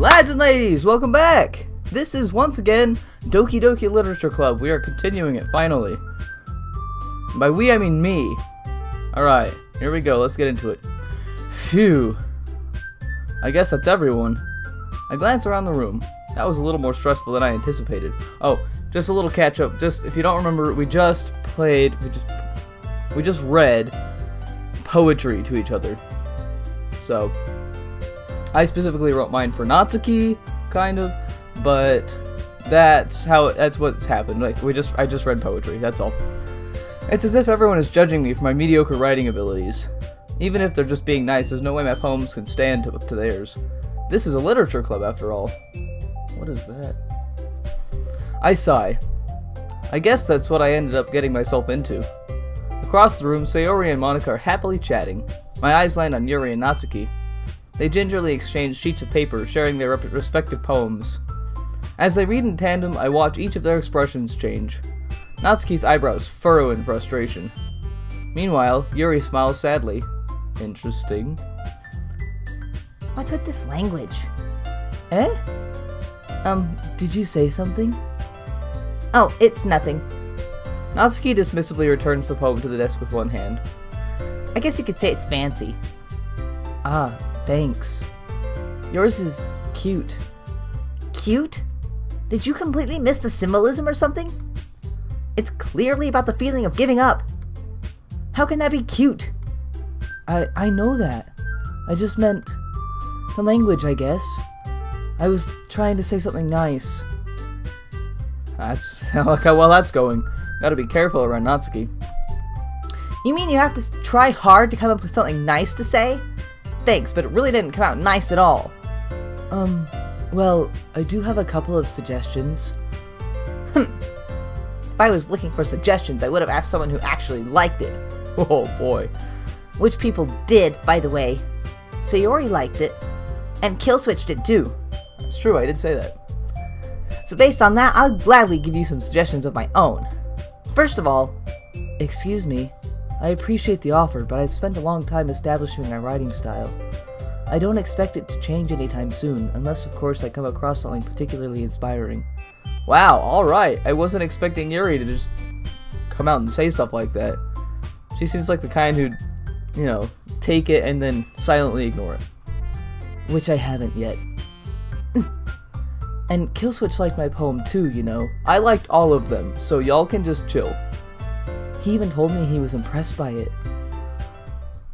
Lads and ladies, welcome back! This is once again Doki Doki Literature Club. We are continuing it, finally. By we, I mean me. Alright, here we go, let's get into it. Phew. I guess that's everyone. I glance around the room. That was a little more stressful than I anticipated. Oh, just a little catch up. Just, if you don't remember, we just played, we just, we just read poetry to each other. So, I specifically wrote mine for Natsuki, kind of, but that's how that's what's happened. Like we just I just read poetry. That's all. It's as if everyone is judging me for my mediocre writing abilities. Even if they're just being nice, there's no way my poems can stand up to theirs. This is a literature club after all. What is that? I sigh. I guess that's what I ended up getting myself into. Across the room, Sayori and Monika are happily chatting. My eyes land on Yuri and Natsuki. They gingerly exchange sheets of paper, sharing their respective poems. As they read in tandem, I watch each of their expressions change. Natsuki's eyebrows furrow in frustration. Meanwhile, Yuri smiles sadly. Interesting. What's with this language? Eh? Um, did you say something? Oh, it's nothing. Natsuki dismissively returns the poem to the desk with one hand. I guess you could say it's fancy. Ah, Thanks. Yours is cute. Cute? Did you completely miss the symbolism or something? It's clearly about the feeling of giving up. How can that be cute? I I know that. I just meant the language, I guess. I was trying to say something nice. That's look how well that's going. Gotta be careful around Natsuki. You mean you have to try hard to come up with something nice to say? Thanks, but it really didn't come out nice at all. Um, well, I do have a couple of suggestions. Hmm. if I was looking for suggestions, I would have asked someone who actually liked it. Oh boy. Which people did, by the way. Sayori liked it, and Killswitch did too. It's true, I did say that. So based on that, I'll gladly give you some suggestions of my own. First of all, excuse me, I appreciate the offer, but I've spent a long time establishing my writing style. I don't expect it to change anytime soon, unless of course I come across something particularly inspiring. Wow, alright, I wasn't expecting Yuri to just come out and say stuff like that. She seems like the kind who'd, you know, take it and then silently ignore it. Which I haven't yet. and Killswitch liked my poem too, you know. I liked all of them, so y'all can just chill. He even told me he was impressed by it.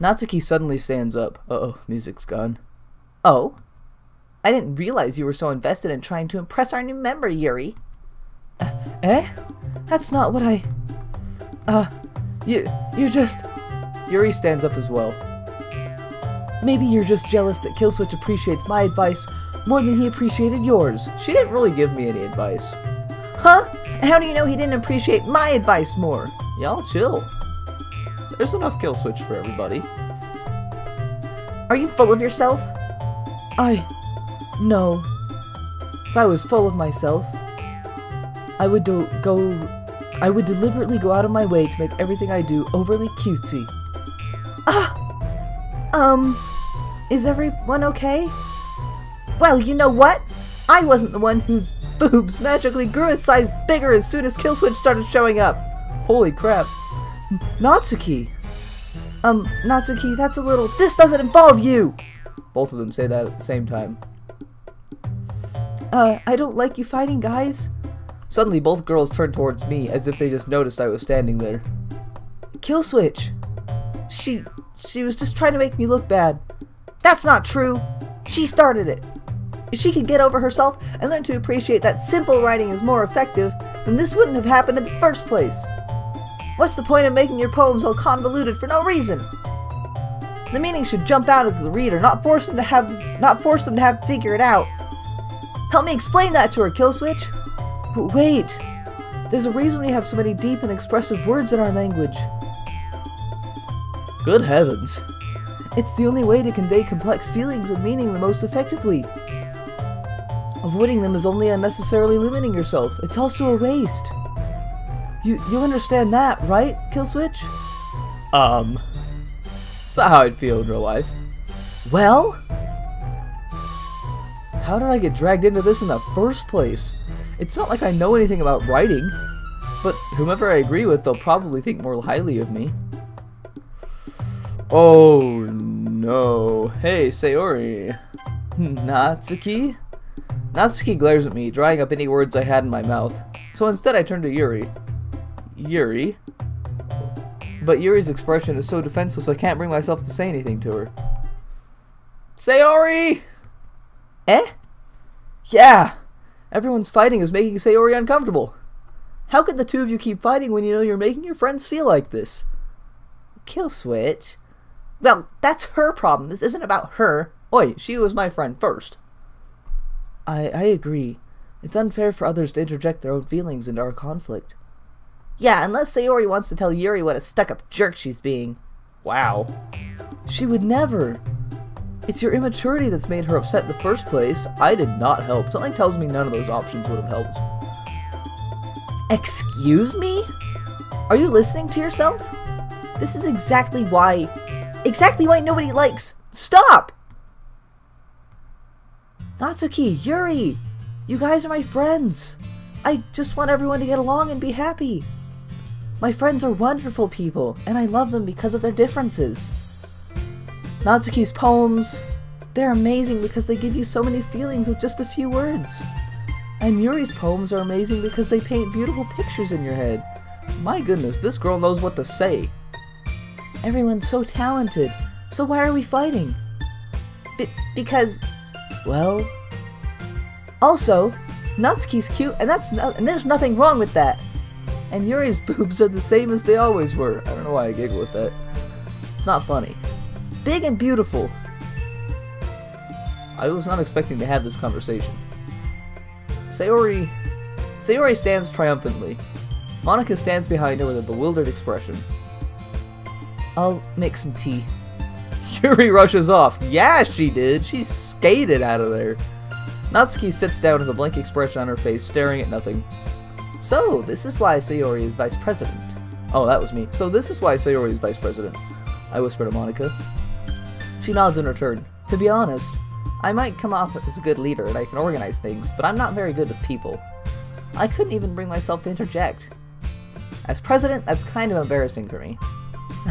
Natsuki suddenly stands up. Uh oh, music's gone. Oh? I didn't realize you were so invested in trying to impress our new member, Yuri. Uh, eh? That's not what I... Uh, you, you're just... Yuri stands up as well. Maybe you're just jealous that Killswitch appreciates my advice more than he appreciated yours. She didn't really give me any advice. Huh? How do you know he didn't appreciate my advice more? Y'all chill. There's enough kill switch for everybody. Are you full of yourself? I... No. If I was full of myself, I would do go... I would deliberately go out of my way to make everything I do overly cutesy. Ah! Um... Is everyone okay? Well, you know what? I wasn't the one whose boobs magically grew a size bigger as soon as Killswitch started showing up. Holy crap. Natsuki! Um, Natsuki, that's a little- This doesn't involve you! Both of them say that at the same time. Uh, I don't like you fighting, guys. Suddenly, both girls turn towards me as if they just noticed I was standing there. Killswitch! She- she was just trying to make me look bad. That's not true! She started it! If she could get over herself and learn to appreciate that simple writing is more effective, then this wouldn't have happened in the first place. What's the point of making your poems all convoluted for no reason? The meaning should jump out as the reader, not force them to have not force them to have to figure it out. Help me explain that to her, Killswitch. Wait. There's a reason we have so many deep and expressive words in our language. Good heavens. It's the only way to convey complex feelings and meaning the most effectively. Avoiding them is only unnecessarily limiting yourself. It's also a waste. You you understand that, right, Killswitch? Um. It's about how I'd feel in real life. Well? How did I get dragged into this in the first place? It's not like I know anything about writing. But whomever I agree with, they'll probably think more highly of me. Oh no. Hey, Sayori. Natsuki? Natsuki glares at me, drying up any words I had in my mouth. So instead I turn to Yuri. Yuri? But Yuri's expression is so defenseless I can't bring myself to say anything to her. Sayori! Eh? Yeah! Everyone's fighting is making Sayori uncomfortable. How could the two of you keep fighting when you know you're making your friends feel like this? Killswitch? Well, that's her problem. This isn't about her. Oi, she was my friend first. I, I agree. It's unfair for others to interject their own feelings into our conflict. Yeah, unless Sayori wants to tell Yuri what a stuck-up jerk she's being. Wow. She would never. It's your immaturity that's made her upset in the first place. I did not help. Something tells me none of those options would have helped. Excuse me? Are you listening to yourself? This is exactly why... Exactly why nobody likes... Stop! Natsuki, Yuri! You guys are my friends! I just want everyone to get along and be happy. My friends are wonderful people, and I love them because of their differences. Natsuki's poems, they're amazing because they give you so many feelings with just a few words. And Yuri's poems are amazing because they paint beautiful pictures in your head. My goodness, this girl knows what to say. Everyone's so talented, so why are we fighting? B because, well... Also, Natsuki's cute, and that's no and there's nothing wrong with that. And Yuri's boobs are the same as they always were. I don't know why I giggle with that. It's not funny. Big and beautiful. I was not expecting to have this conversation. Sayori... Sayori stands triumphantly. Monika stands behind her with a bewildered expression. I'll make some tea. Yuri rushes off. Yeah, she did. She skated out of there. Natsuki sits down with a blank expression on her face, staring at nothing. So, this is why Sayori is vice president. Oh, that was me. So this is why Sayori is vice president. I whisper to Monika. She nods in return. To be honest, I might come off as a good leader and I can organize things, but I'm not very good with people. I couldn't even bring myself to interject. As president, that's kind of embarrassing for me.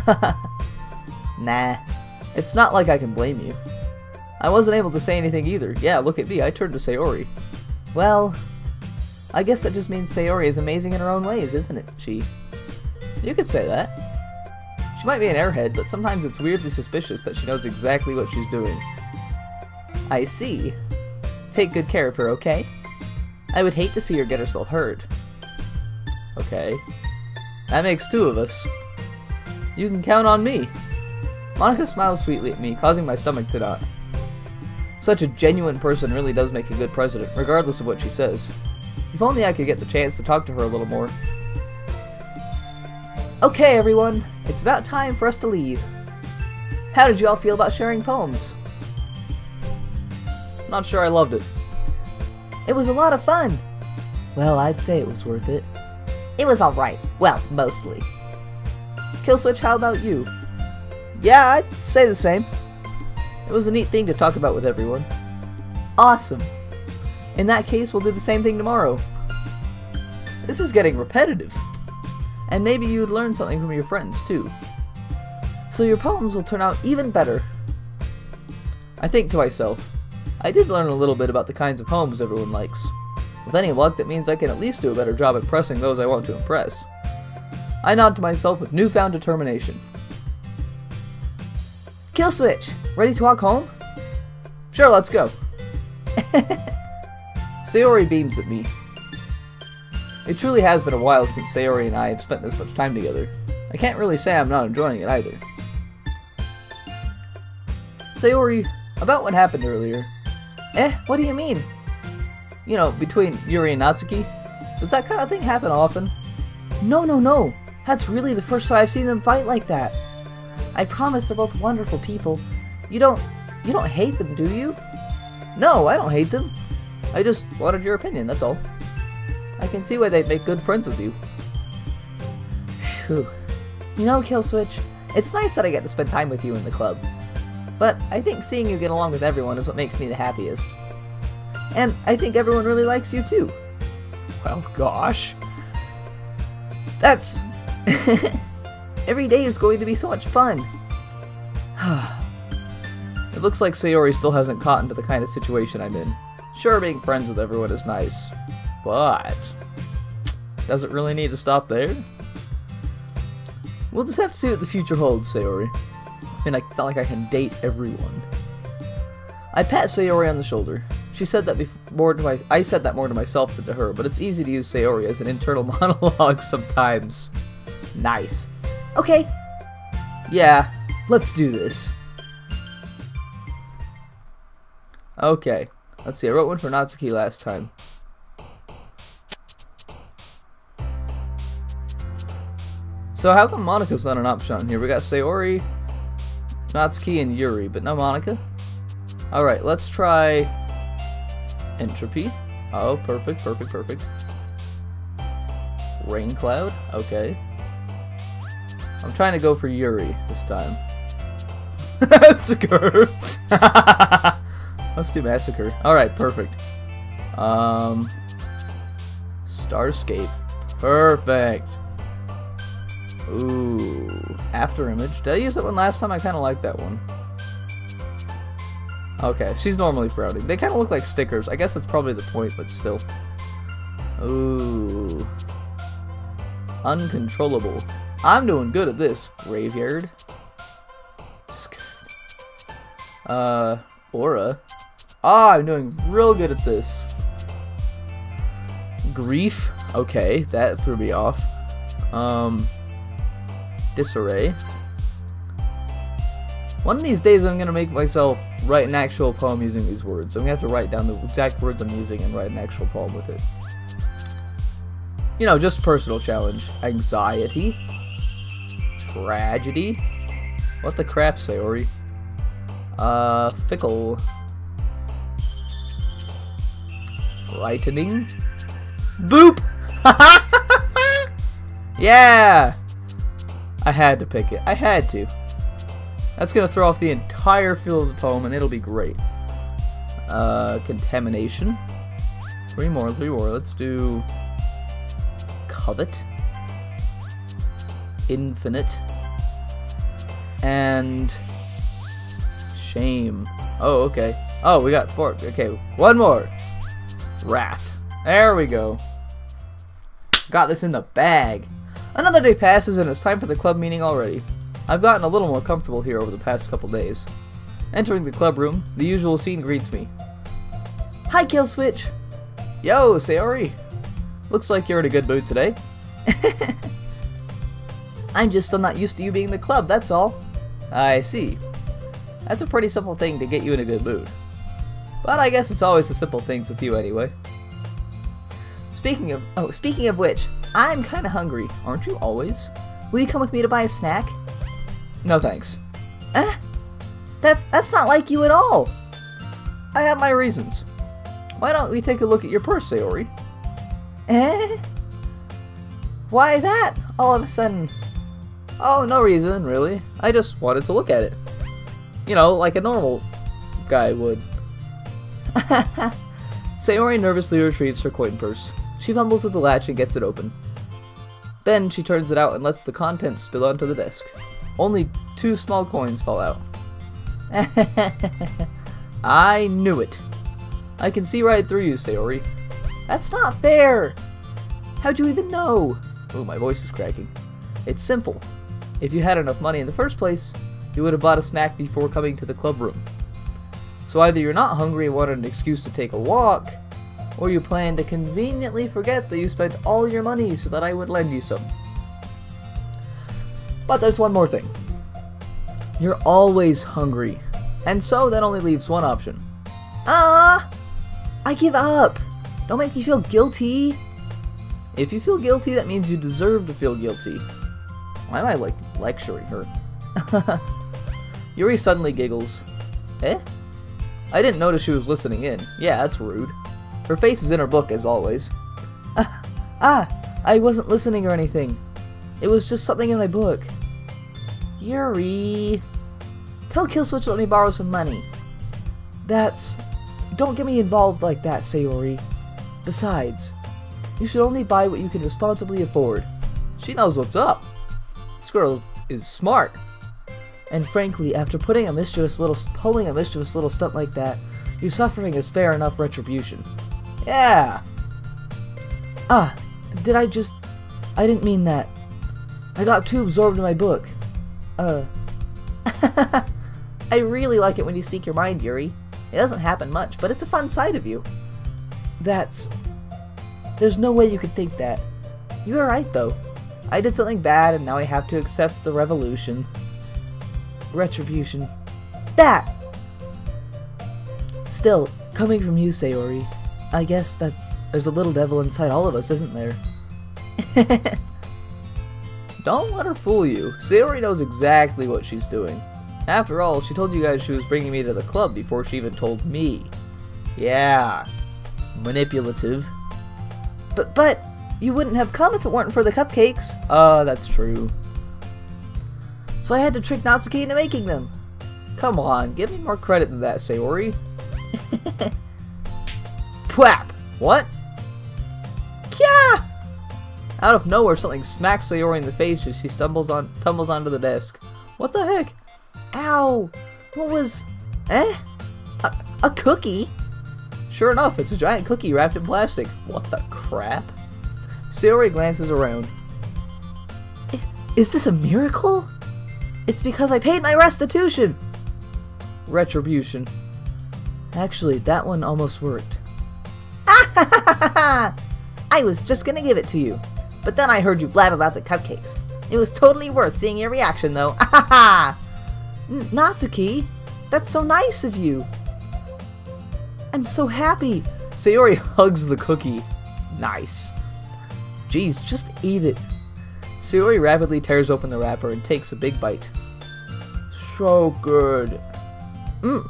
nah. It's not like I can blame you. I wasn't able to say anything either. Yeah, look at me, I turned to Sayori. Well, I guess that just means Sayori is amazing in her own ways, isn't it, she? You could say that. She might be an airhead, but sometimes it's weirdly suspicious that she knows exactly what she's doing. I see. Take good care of her, okay? I would hate to see her get herself hurt. Okay. That makes two of us. You can count on me. Monika smiles sweetly at me, causing my stomach to knot. Such a genuine person really does make a good president, regardless of what she says. If only I could get the chance to talk to her a little more. Okay, everyone, it's about time for us to leave. How did you all feel about sharing poems? Not sure I loved it. It was a lot of fun. Well, I'd say it was worth it. It was alright. Well, mostly. Killswitch, how about you? Yeah, I'd say the same. It was a neat thing to talk about with everyone. Awesome. In that case, we'll do the same thing tomorrow. This is getting repetitive. And maybe you'd learn something from your friends, too. So your poems will turn out even better. I think to myself, I did learn a little bit about the kinds of poems everyone likes. With any luck, that means I can at least do a better job impressing those I want to impress. I nod to myself with newfound determination. Killswitch, ready to walk home? Sure, let's go. Sayori beams at me. It truly has been a while since Sayori and I have spent this much time together. I can't really say I'm not enjoying it either. Sayori, about what happened earlier. Eh, what do you mean? You know, between Yuri and Natsuki. Does that kind of thing happen often? No, no, no. That's really the first time I've seen them fight like that. I promise they're both wonderful people. You don't, you don't hate them, do you? No, I don't hate them. I just wanted your opinion, that's all. I can see why they'd make good friends with you. You know, Killswitch, it's nice that I get to spend time with you in the club. But I think seeing you get along with everyone is what makes me the happiest. And I think everyone really likes you too. Well, gosh. That's. Every day is going to be so much fun. It looks like Sayori still hasn't caught into the kind of situation I'm in. Sure, being friends with everyone is nice, but does it really need to stop there? We'll just have to see what the future holds, Sayori. I mean, it's not like I can date everyone. I pat Sayori on the shoulder. She said that more to my I said that more to myself than to her, but it's easy to use Sayori as an internal monologue sometimes. Nice. Okay. Yeah, let's do this. Okay, let's see. I wrote one for Natsuki last time. So how come Monika's not an option here? We got Sayori, Natsuki, and Yuri, but no Monika. Alright, let's try Entropy. Oh, perfect, perfect, perfect. Rain Cloud, okay. I'm trying to go for Yuri this time. Massacre! Let's do Massacre. Alright, perfect. Um, Starscape. Perfect. Ooh, After Image. Did I use that one last time? I kind of like that one. Okay, she's normally frowning. They kind of look like stickers. I guess that's probably the point, but still. Ooh. Uncontrollable. I'm doing good at this. Graveyard. Uh, Aura. Ah, I'm doing real good at this. Grief. Okay, that threw me off. Um, disarray. One of these days I'm going to make myself write an actual poem using these words. I'm going to have to write down the exact words I'm using and write an actual poem with it. You know, just personal challenge. Anxiety. Tragedy. What the crap, Sayori? Uh, fickle. Frightening. Boop! yeah! I had to pick it. I had to. That's gonna throw off the entire feel of the poem and it'll be great. Uh, contamination. Three more, three more. Let's do covet. Infinite. And shame. Oh, okay. Oh, we got four. Okay, one more. Wrath. There we go. Got this in the bag. Another day passes and it's time for the club meeting already. I've gotten a little more comfortable here over the past couple days. Entering the club room, the usual scene greets me. Hi, Killswitch. Yo, Sayori. Looks like you're in a good mood today. I'm just still not used to you being the club, that's all. I see. That's a pretty simple thing to get you in a good mood. But I guess it's always the simple things with you anyway. Speaking of, oh, speaking of which, I'm kinda hungry. Aren't you always? Will you come with me to buy a snack? No thanks. Eh? That, that's not like you at all. I have my reasons. Why don't we take a look at your purse, Sayori? Eh? Why that, all of a sudden? Oh, no reason, really. I just wanted to look at it. You know, like a normal guy would. Sayori nervously retrieves her coin purse. She fumbles with the latch and gets it open. Then she turns it out and lets the contents spill onto the desk. Only two small coins fall out. I knew it. I can see right through you, Sayori. That's not fair! How'd you even know? Oh, my voice is cracking. It's simple. If you had enough money in the first place, you would have bought a snack before coming to the club room. So either you're not hungry and wanted an excuse to take a walk, or you plan to conveniently forget that you spent all your money so that I would lend you some. But there's one more thing. You're always hungry, and so that only leaves one option. Ah! I give up! Don't make me feel guilty! If you feel guilty, that means you deserve to feel guilty. Why am I, like, lecturing her? Yuri suddenly giggles. Eh? I didn't notice she was listening in. Yeah, that's rude. Her face is in her book, as always. Ah, ah, I wasn't listening or anything. It was just something in my book. Yuri. Tell Killswitch to let me borrow some money. That's... don't get me involved like that, Sayori. Besides, you should only buy what you can responsibly afford. She knows what's up. This girl is smart. And frankly, after putting a mischievous little pulling a mischievous little stunt like that, your suffering is fair enough retribution. Yeah. Ah, did I just I didn't mean that. I got too absorbed in my book. Uh I really like it when you speak your mind, Yuri. It doesn't happen much, but it's a fun side of you. That's There's no way you could think that. You are right though. I did something bad and now I have to accept the revolution. Retribution. That! Still, coming from you, Sayori, I guess that's there's a little devil inside all of us, isn't there? Don't let her fool you. Sayori knows exactly what she's doing. After all, she told you guys she was bringing me to the club before she even told me. Yeah. Manipulative. But, but, you wouldn't have come if it weren't for the cupcakes. Uh, that's true. So I had to trick Natsuki into making them. Come on, give me more credit than that, Sayori. Pwap! What? Kya! Out of nowhere, something smacks Sayori in the face as she stumbles on tumbles onto the desk. What the heck? Ow! What was... Eh? A, a cookie? Sure enough, it's a giant cookie wrapped in plastic. What the crap? Sayori glances around. Is, is this a miracle? It's because I paid my restitution! Retribution. Actually, that one almost worked. I was just gonna give it to you. But then I heard you blab about the cupcakes. It was totally worth seeing your reaction, though. Natsuki, that's so nice of you. I'm so happy. Sayori hugs the cookie. Nice. Geez, just eat it. Sayori rapidly tears open the wrapper and takes a big bite. So good. Mmm.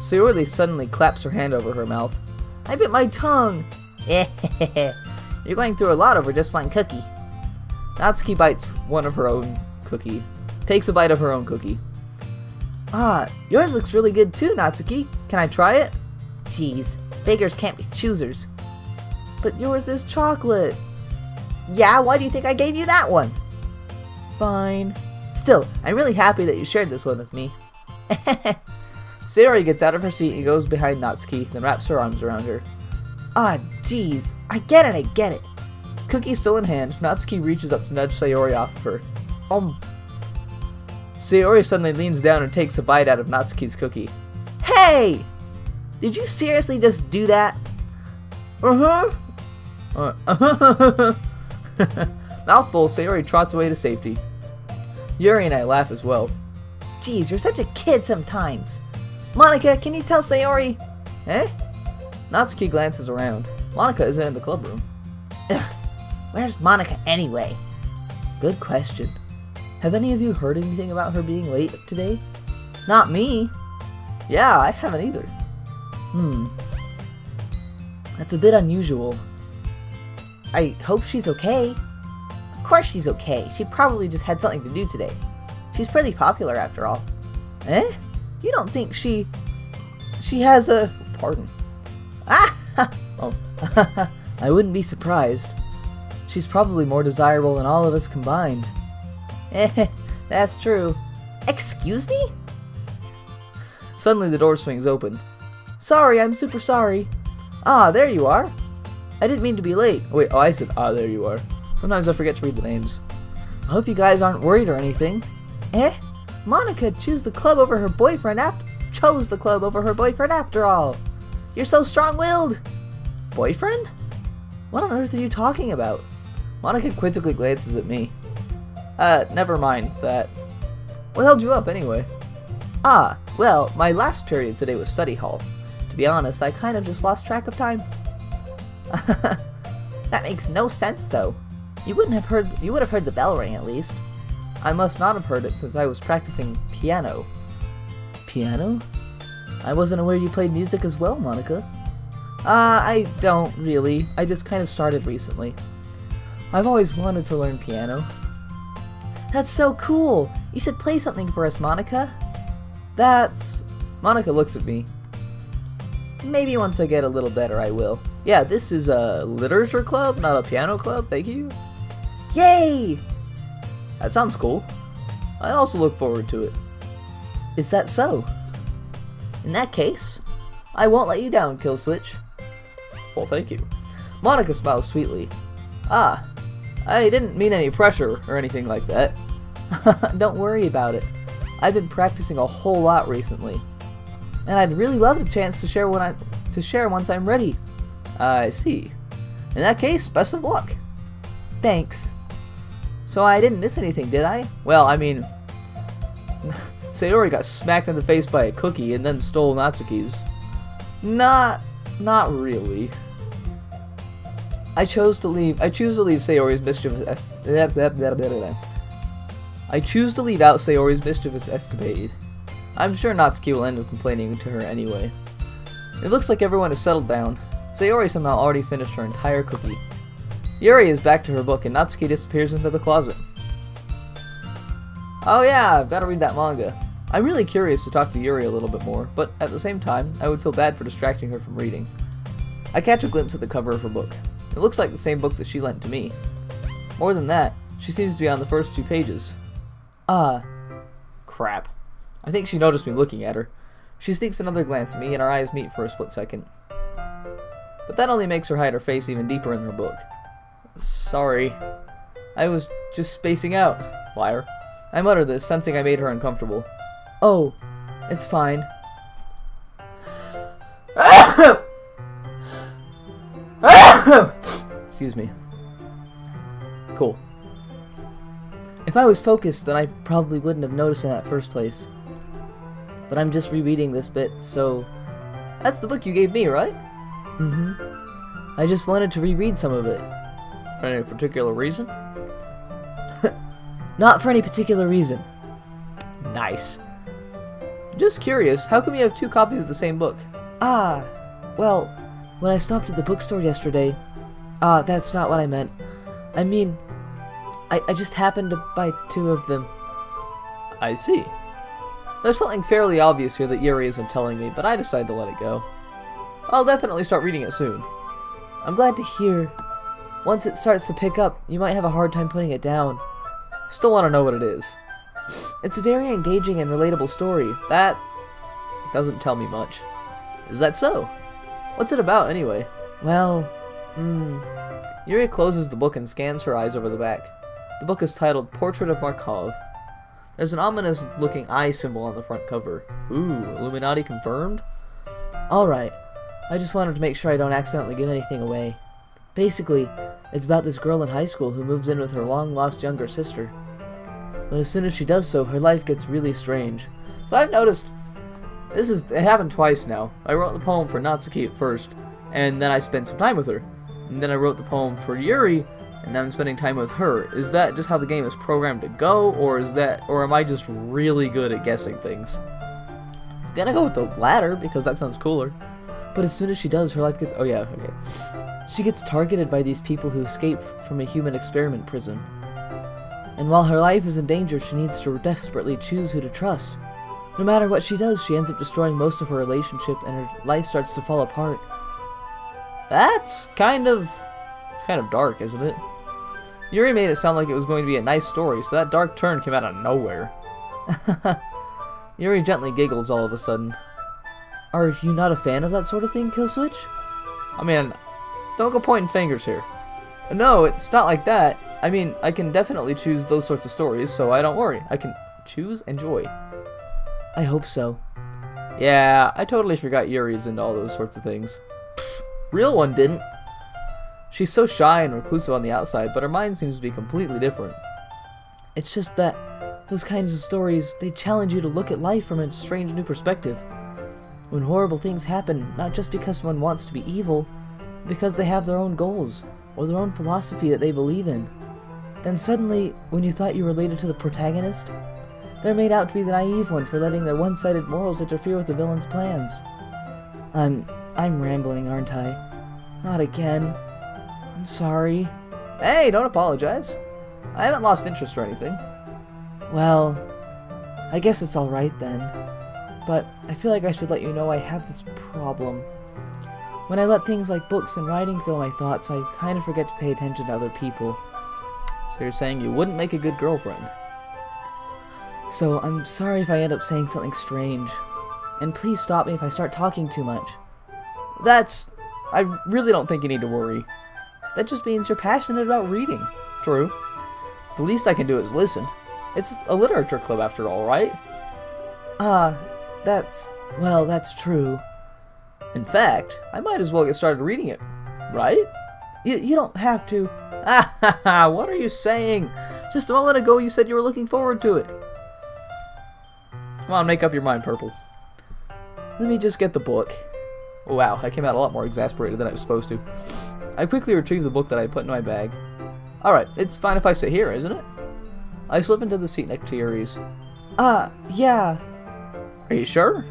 Sayori suddenly claps her hand over her mouth. I bit my tongue. You're going through a lot over just one cookie. Natsuki bites one of her own cookie. Takes a bite of her own cookie. Ah, yours looks really good too, Natsuki. Can I try it? Jeez, beggars can't be choosers. But yours is chocolate. Yeah, why do you think I gave you that one? Fine. Still, I'm really happy that you shared this one with me. Sayori gets out of her seat and goes behind Natsuki, then wraps her arms around her. Ah, jeez. I get it, I get it. Cookie still in hand, Natsuki reaches up to nudge Sayori off of her. Um. Sayori suddenly leans down and takes a bite out of Natsuki's cookie. Hey! Did you seriously just do that? Uh-huh. Uh, uh-huh. Mouthful, Sayori trots away to safety. Yuri and I laugh as well. Jeez, you're such a kid sometimes. Monika, can you tell Sayori? Eh? Natsuki glances around. Monika isn't in the club room. Ugh, where's Monika anyway? Good question. Have any of you heard anything about her being late today? Not me. Yeah, I haven't either. Hmm. That's a bit unusual. I hope she's okay. Of course she's okay. She probably just had something to do today. She's pretty popular after all. Eh? You don't think she... She has a... Pardon. Ah! oh. I wouldn't be surprised. She's probably more desirable than all of us combined. Eh, that's true. Excuse me? Suddenly the door swings open. Sorry, I'm super sorry. Ah, there you are. I didn't mean to be late. Oh, wait, oh, I said, ah, there you are. Sometimes I forget to read the names. I hope you guys aren't worried or anything. Eh? Monika chose the club over her boyfriend after chose the club over her boyfriend after all. You're so strong-willed. Boyfriend? What on earth are you talking about? Monika quizzically glances at me. Uh, never mind that. What held you up anyway? Ah, well, my last period today was study hall. To be honest, I kind of just lost track of time. that makes no sense though. You wouldn't have heard you would have heard the bell ring at least. I must not have heard it since I was practicing piano. Piano? I wasn't aware you played music as well, Monika. Uh, I don't really. I just kind of started recently. I've always wanted to learn piano. That's so cool! You should play something for us, Monika. That's... Monika looks at me. Maybe once I get a little better, I will. Yeah, this is a literature club, not a piano club. Thank you. Yay! That sounds cool. I also look forward to it. Is that so? In that case, I won't let you down, Killswitch. Well, thank you. Monika smiles sweetly. Ah, I didn't mean any pressure or anything like that. Don't worry about it. I've been practicing a whole lot recently. And I'd really love the chance to share when I to share once I'm ready. I see. In that case, best of luck. Thanks. So I didn't miss anything, did I? Well, I mean, Sayori got smacked in the face by a cookie and then stole Natsuki's. Not, not really. I chose to leave. I choose to leave Sayori's mischievous. I choose to leave out Sayori's mischievous escapade. I'm sure Natsuki will end up complaining to her anyway. It looks like everyone has settled down. Sayori somehow already finished her entire cookie. Yuri is back to her book and Natsuki disappears into the closet. Oh yeah, I've got to read that manga. I'm really curious to talk to Yuri a little bit more, but at the same time, I would feel bad for distracting her from reading. I catch a glimpse at the cover of her book. It looks like the same book that she lent to me. More than that, she seems to be on the first two pages. Ah, crap. I think she noticed me looking at her. She sneaks another glance at me and our eyes meet for a split second. But that only makes her hide her face even deeper in her book. Sorry. I was just spacing out, liar. I mutter this, sensing I made her uncomfortable. Oh, it's fine. Excuse me. Cool. If I was focused, then I probably wouldn't have noticed in that first place. But I'm just rereading this bit, so... That's the book you gave me, right? Mm-hmm. I just wanted to reread some of it. For any particular reason? Not for any particular reason. Nice. Just curious, how come you have two copies of the same book? Ah, well, when I stopped at the bookstore yesterday... Ah, that's not what I meant. I mean, I, I just happened to buy two of them. I see. There's something fairly obvious here that Yuri isn't telling me, but I decided to let it go. I'll definitely start reading it soon. I'm glad to hear. Once it starts to pick up, you might have a hard time putting it down. Still want to know what it is. It's a very engaging and relatable story. That doesn't tell me much. Is that so? What's it about, anyway? Well, hmm. Yuri closes the book and scans her eyes over the back. The book is titled Portrait of Markov. There's an ominous looking eye symbol on the front cover. Ooh, Illuminati confirmed? Alright. I just wanted to make sure I don't accidentally give anything away. Basically, it's about this girl in high school who moves in with her long lost younger sister. But as soon as she does so, her life gets really strange. So I've noticed this is it happened twice now. I wrote the poem for Natsuki at first, and then I spent some time with her. And then I wrote the poem for Yuri, and I'm spending time with her. Is that just how the game is programmed to go, or is that or am I just really good at guessing things? I'm gonna go with the latter because that sounds cooler. But as soon as she does, her life gets oh yeah, okay. She gets targeted by these people who escape from a human experiment prison. And while her life is in danger, she needs to desperately choose who to trust. No matter what she does, she ends up destroying most of her relationship and her life starts to fall apart. That's kind of it's kind of dark, isn't it? Yuri made it sound like it was going to be a nice story, so that dark turn came out of nowhere. Yuri gently giggles all of a sudden. Are you not a fan of that sort of thing, Killswitch? I mean, don't go pointing fingers here. No, it's not like that. I mean, I can definitely choose those sorts of stories, so I don't worry. I can choose enjoy. I hope so. Yeah, I totally forgot Yuri's into all those sorts of things. Real one didn't. She's so shy and reclusive on the outside, but her mind seems to be completely different. It's just that those kinds of stories, they challenge you to look at life from a strange new perspective. When horrible things happen, not just because someone wants to be evil, because they have their own goals, or their own philosophy that they believe in. Then suddenly, when you thought you related to the protagonist, they're made out to be the naive one for letting their one-sided morals interfere with the villain's plans. I'm... I'm rambling, aren't I? Not again. I'm sorry. Hey, don't apologize. I haven't lost interest or anything. Well, I guess it's alright then. But I feel like I should let you know I have this problem. When I let things like books and writing fill my thoughts, I kind of forget to pay attention to other people. So you're saying you wouldn't make a good girlfriend? So I'm sorry if I end up saying something strange. And please stop me if I start talking too much. That's... I really don't think you need to worry. That just means you're passionate about reading. True. The least I can do is listen. It's a literature club after all, right? Ah, uh, that's... well, that's true. In fact, I might as well get started reading it, right? You, you don't have to. Ah, what are you saying? Just a moment ago you said you were looking forward to it. Come on, make up your mind, Purple. Let me just get the book. Wow, I came out a lot more exasperated than I was supposed to. I quickly retrieve the book that I put in my bag. Alright, it's fine if I sit here, isn't it? I slip into the seat next to Yuri's. Uh, yeah. Are you sure?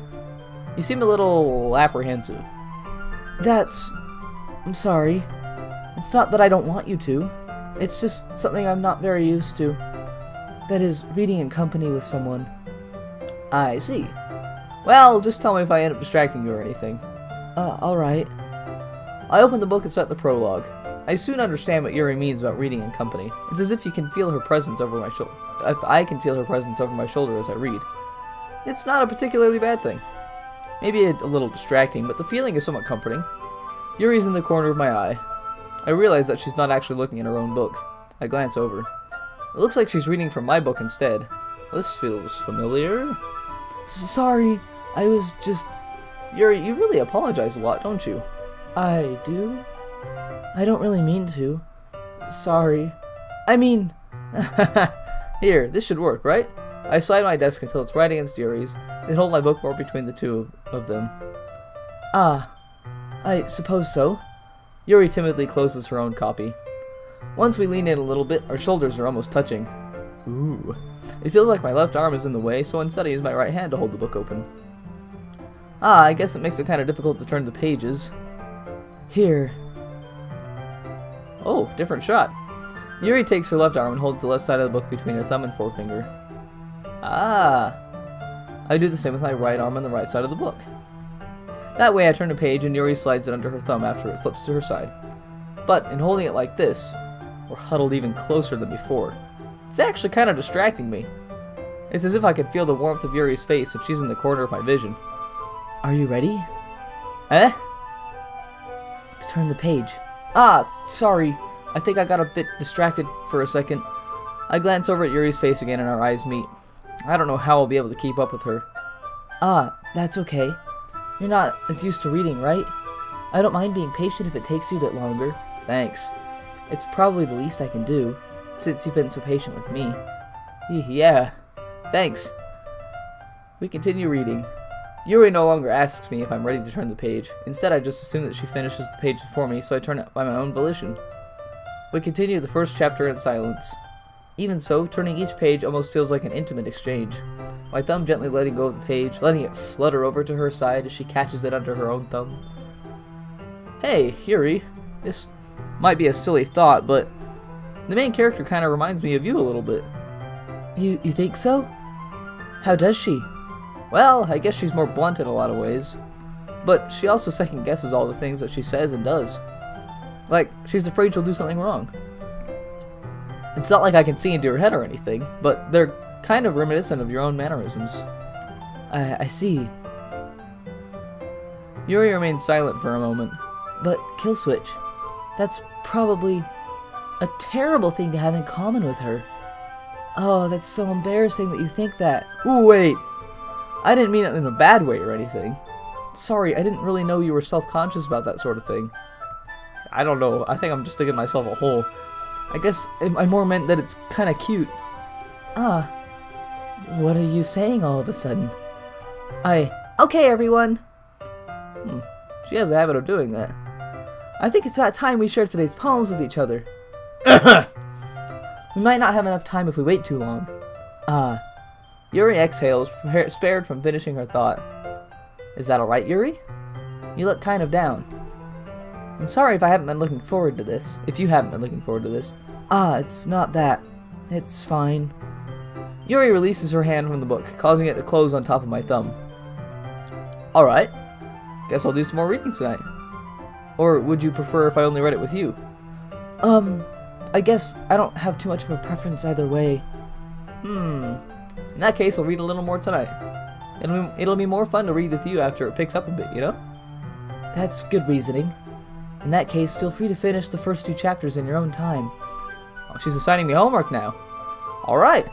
You seem a little apprehensive. That's... I'm sorry. It's not that I don't want you to. It's just something I'm not very used to. That is, reading in company with someone. I see. Well, just tell me if I end up distracting you or anything. Uh, alright. I open the book and start the prologue. I soon understand what Yuri means about reading in company. It's as if you can feel her presence over my shoulder. I can feel her presence over my shoulder as I read. It's not a particularly bad thing. Maybe a little distracting, but the feeling is somewhat comforting. Yuri's in the corner of my eye. I realize that she's not actually looking at her own book. I glance over. It looks like she's reading from my book instead. This feels familiar. Sorry, I was just... Yuri, you really apologize a lot, don't you? I do? I don't really mean to. Sorry. I mean... Here, this should work, right? I slide my desk until it's right against Yuri's, then hold my bookmark between the two of them. Ah, I suppose so. Yuri timidly closes her own copy. Once we lean in a little bit, our shoulders are almost touching. Ooh. It feels like my left arm is in the way, so instead I use my right hand to hold the book open. Ah, I guess it makes it kind of difficult to turn the pages. Here. Oh, different shot. Yuri takes her left arm and holds the left side of the book between her thumb and forefinger. Ah. I do the same with my right arm on the right side of the book. That way I turn a page and Yuri slides it under her thumb after it flips to her side. But in holding it like this, we're huddled even closer than before. It's actually kind of distracting me. It's as if I can feel the warmth of Yuri's face if she's in the corner of my vision. Are you ready? Eh? Turn the page. Ah, sorry. I think I got a bit distracted for a second. I glance over at Yuri's face again and our eyes meet. I don't know how I'll be able to keep up with her. Ah, that's okay. You're not as used to reading, right? I don't mind being patient if it takes you a bit longer. Thanks. It's probably the least I can do, since you've been so patient with me. Yeah, thanks. We continue reading. Yuri no longer asks me if I'm ready to turn the page. Instead, I just assume that she finishes the page before me, so I turn it by my own volition. We continue the first chapter in silence. Even so, turning each page almost feels like an intimate exchange. My thumb gently letting go of the page, letting it flutter over to her side as she catches it under her own thumb. Hey, Yuri. This might be a silly thought, but the main character kind of reminds me of you a little bit. You you think so? How does she? Well, I guess she's more blunt in a lot of ways. But she also second guesses all the things that she says and does. Like, she's afraid she'll do something wrong. It's not like I can see into her head or anything, but they're kind of reminiscent of your own mannerisms. I, I see. Yuri remains silent for a moment. But Killswitch, that's probably a terrible thing to have in common with her. Oh, that's so embarrassing that you think that. Ooh, wait. I didn't mean it in a bad way or anything. Sorry, I didn't really know you were self-conscious about that sort of thing. I don't know. I think I'm just digging myself a hole. I guess I more meant that it's kind of cute. Ah. What are you saying all of a sudden? I... Okay, everyone. Hmm. She has a habit of doing that. I think it's about time we share today's poems with each other. we might not have enough time if we wait too long. Ah. Yuri exhales, spared from finishing her thought. Is that alright, Yuri? You look kind of down. I'm sorry if I haven't been looking forward to this. If you haven't been looking forward to this. Ah, it's not that. It's fine. Yuri releases her hand from the book, causing it to close on top of my thumb. Alright. Guess I'll do some more reading tonight. Or would you prefer if I only read it with you? Um, I guess I don't have too much of a preference either way. Hmm. In that case, we'll read a little more tonight. It'll be, it'll be more fun to read with you after it picks up a bit, you know? That's good reasoning. In that case, feel free to finish the first two chapters in your own time. Oh, she's assigning me homework now. Alright.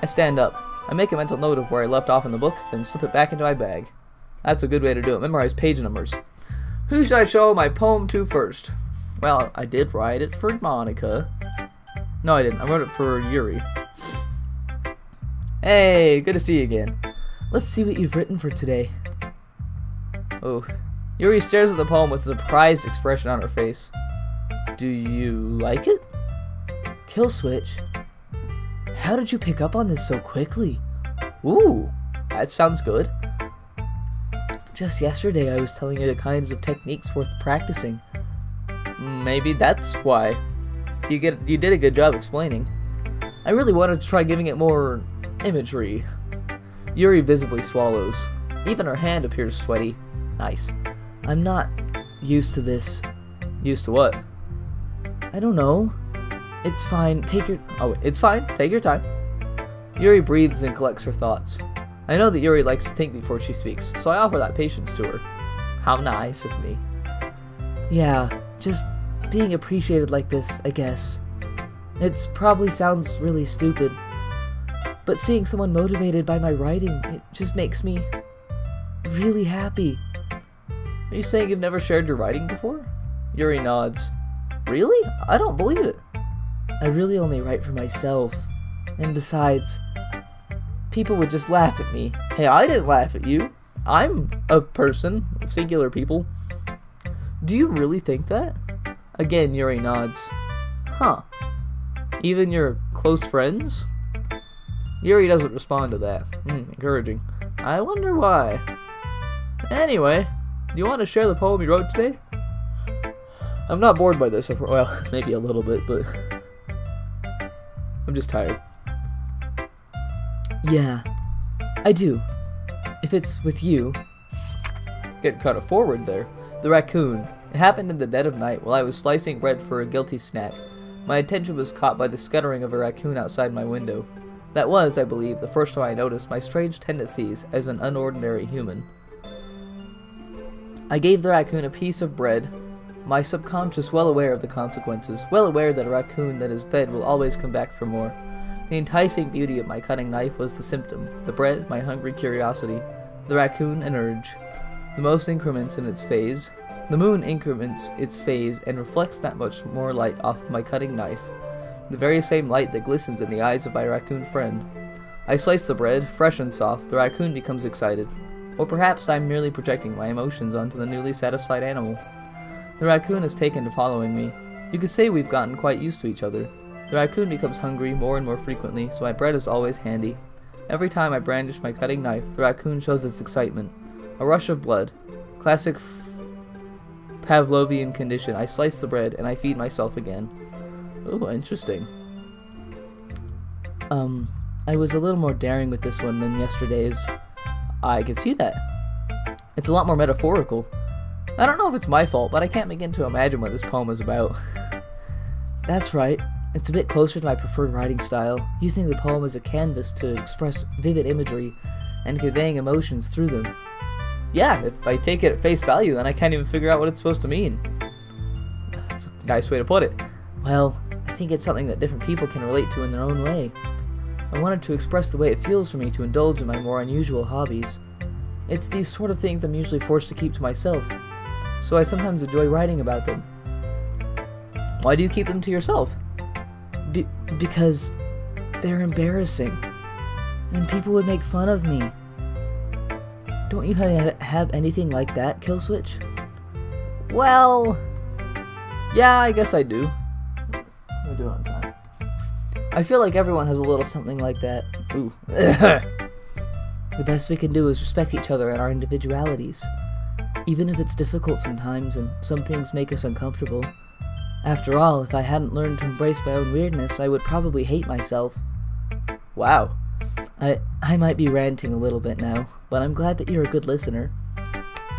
I stand up. I make a mental note of where I left off in the book, then slip it back into my bag. That's a good way to do it. Memorize page numbers. Who should I show my poem to first? Well, I did write it for Monika. No, I didn't. I wrote it for Yuri. Hey, good to see you again. Let's see what you've written for today. Oh, Yuri stares at the poem with a surprised expression on her face. Do you like it? Killswitch. How did you pick up on this so quickly? Ooh, that sounds good. Just yesterday I was telling you the kinds of techniques worth practicing. Maybe that's why. You get you did a good job explaining. I really wanted to try giving it more imagery. Yuri visibly swallows. Even her hand appears sweaty. Nice. I'm not used to this. Used to what? I don't know. It's fine. Take your. Oh, it's fine. Take your time. Yuri breathes and collects her thoughts. I know that Yuri likes to think before she speaks, so I offer that patience to her. How nice of me. Yeah, just being appreciated like this, I guess. It probably sounds really stupid, but seeing someone motivated by my writing, it just makes me really happy. Are you saying you've never shared your writing before? Yuri nods. Really? I don't believe it. I really only write for myself. And besides, people would just laugh at me. Hey, I didn't laugh at you. I'm a person, singular people. Do you really think that? Again, Yuri nods. Huh. Even your close friends? Yuri doesn't respond to that. Mm, encouraging. I wonder why. Anyway, do you want to share the poem you wrote today? I'm not bored by this. Well, maybe a little bit, but I'm just tired. Yeah, I do. If it's with you. Get cut a forward there. The raccoon. It happened in the dead of night while I was slicing bread for a guilty snack. My attention was caught by the scuttering of a raccoon outside my window. That was, I believe, the first time I noticed my strange tendencies as an unordinary human. I gave the raccoon a piece of bread, my subconscious well aware of the consequences, well aware that a raccoon that is fed will always come back for more. The enticing beauty of my cutting knife was the symptom, the bread, my hungry curiosity, the raccoon, an urge. The most increments in its phase. The moon increments its phase and reflects that much more light off my cutting knife, the very same light that glistens in the eyes of my raccoon friend. I slice the bread, fresh and soft, the raccoon becomes excited. Or perhaps I am merely projecting my emotions onto the newly satisfied animal. The raccoon has taken to following me. You could say we've gotten quite used to each other. The raccoon becomes hungry more and more frequently, so my bread is always handy. Every time I brandish my cutting knife, the raccoon shows its excitement. A rush of blood. Classic Pavlovian condition. I slice the bread and I feed myself again. Oh, interesting. Um, I was a little more daring with this one than yesterday's. I can see that. It's a lot more metaphorical. I don't know if it's my fault, but I can't begin to imagine what this poem is about. That's right. It's a bit closer to my preferred writing style, using the poem as a canvas to express vivid imagery and conveying emotions through them. Yeah, if I take it at face value, then I can't even figure out what it's supposed to mean. That's a nice way to put it. Well, think it's something that different people can relate to in their own way. I wanted to express the way it feels for me to indulge in my more unusual hobbies. It's these sort of things I'm usually forced to keep to myself, so I sometimes enjoy writing about them. Why do you keep them to yourself? Be- because they're embarrassing, and people would make fun of me. Don't you ha- have anything like that, Killswitch? Well, yeah, I guess I do. I do on time. I feel like everyone has a little something like that. Ooh. the best we can do is respect each other and our individualities, even if it's difficult sometimes and some things make us uncomfortable. After all, if I hadn't learned to embrace my own weirdness, I would probably hate myself. Wow. I I might be ranting a little bit now, but I'm glad that you're a good listener.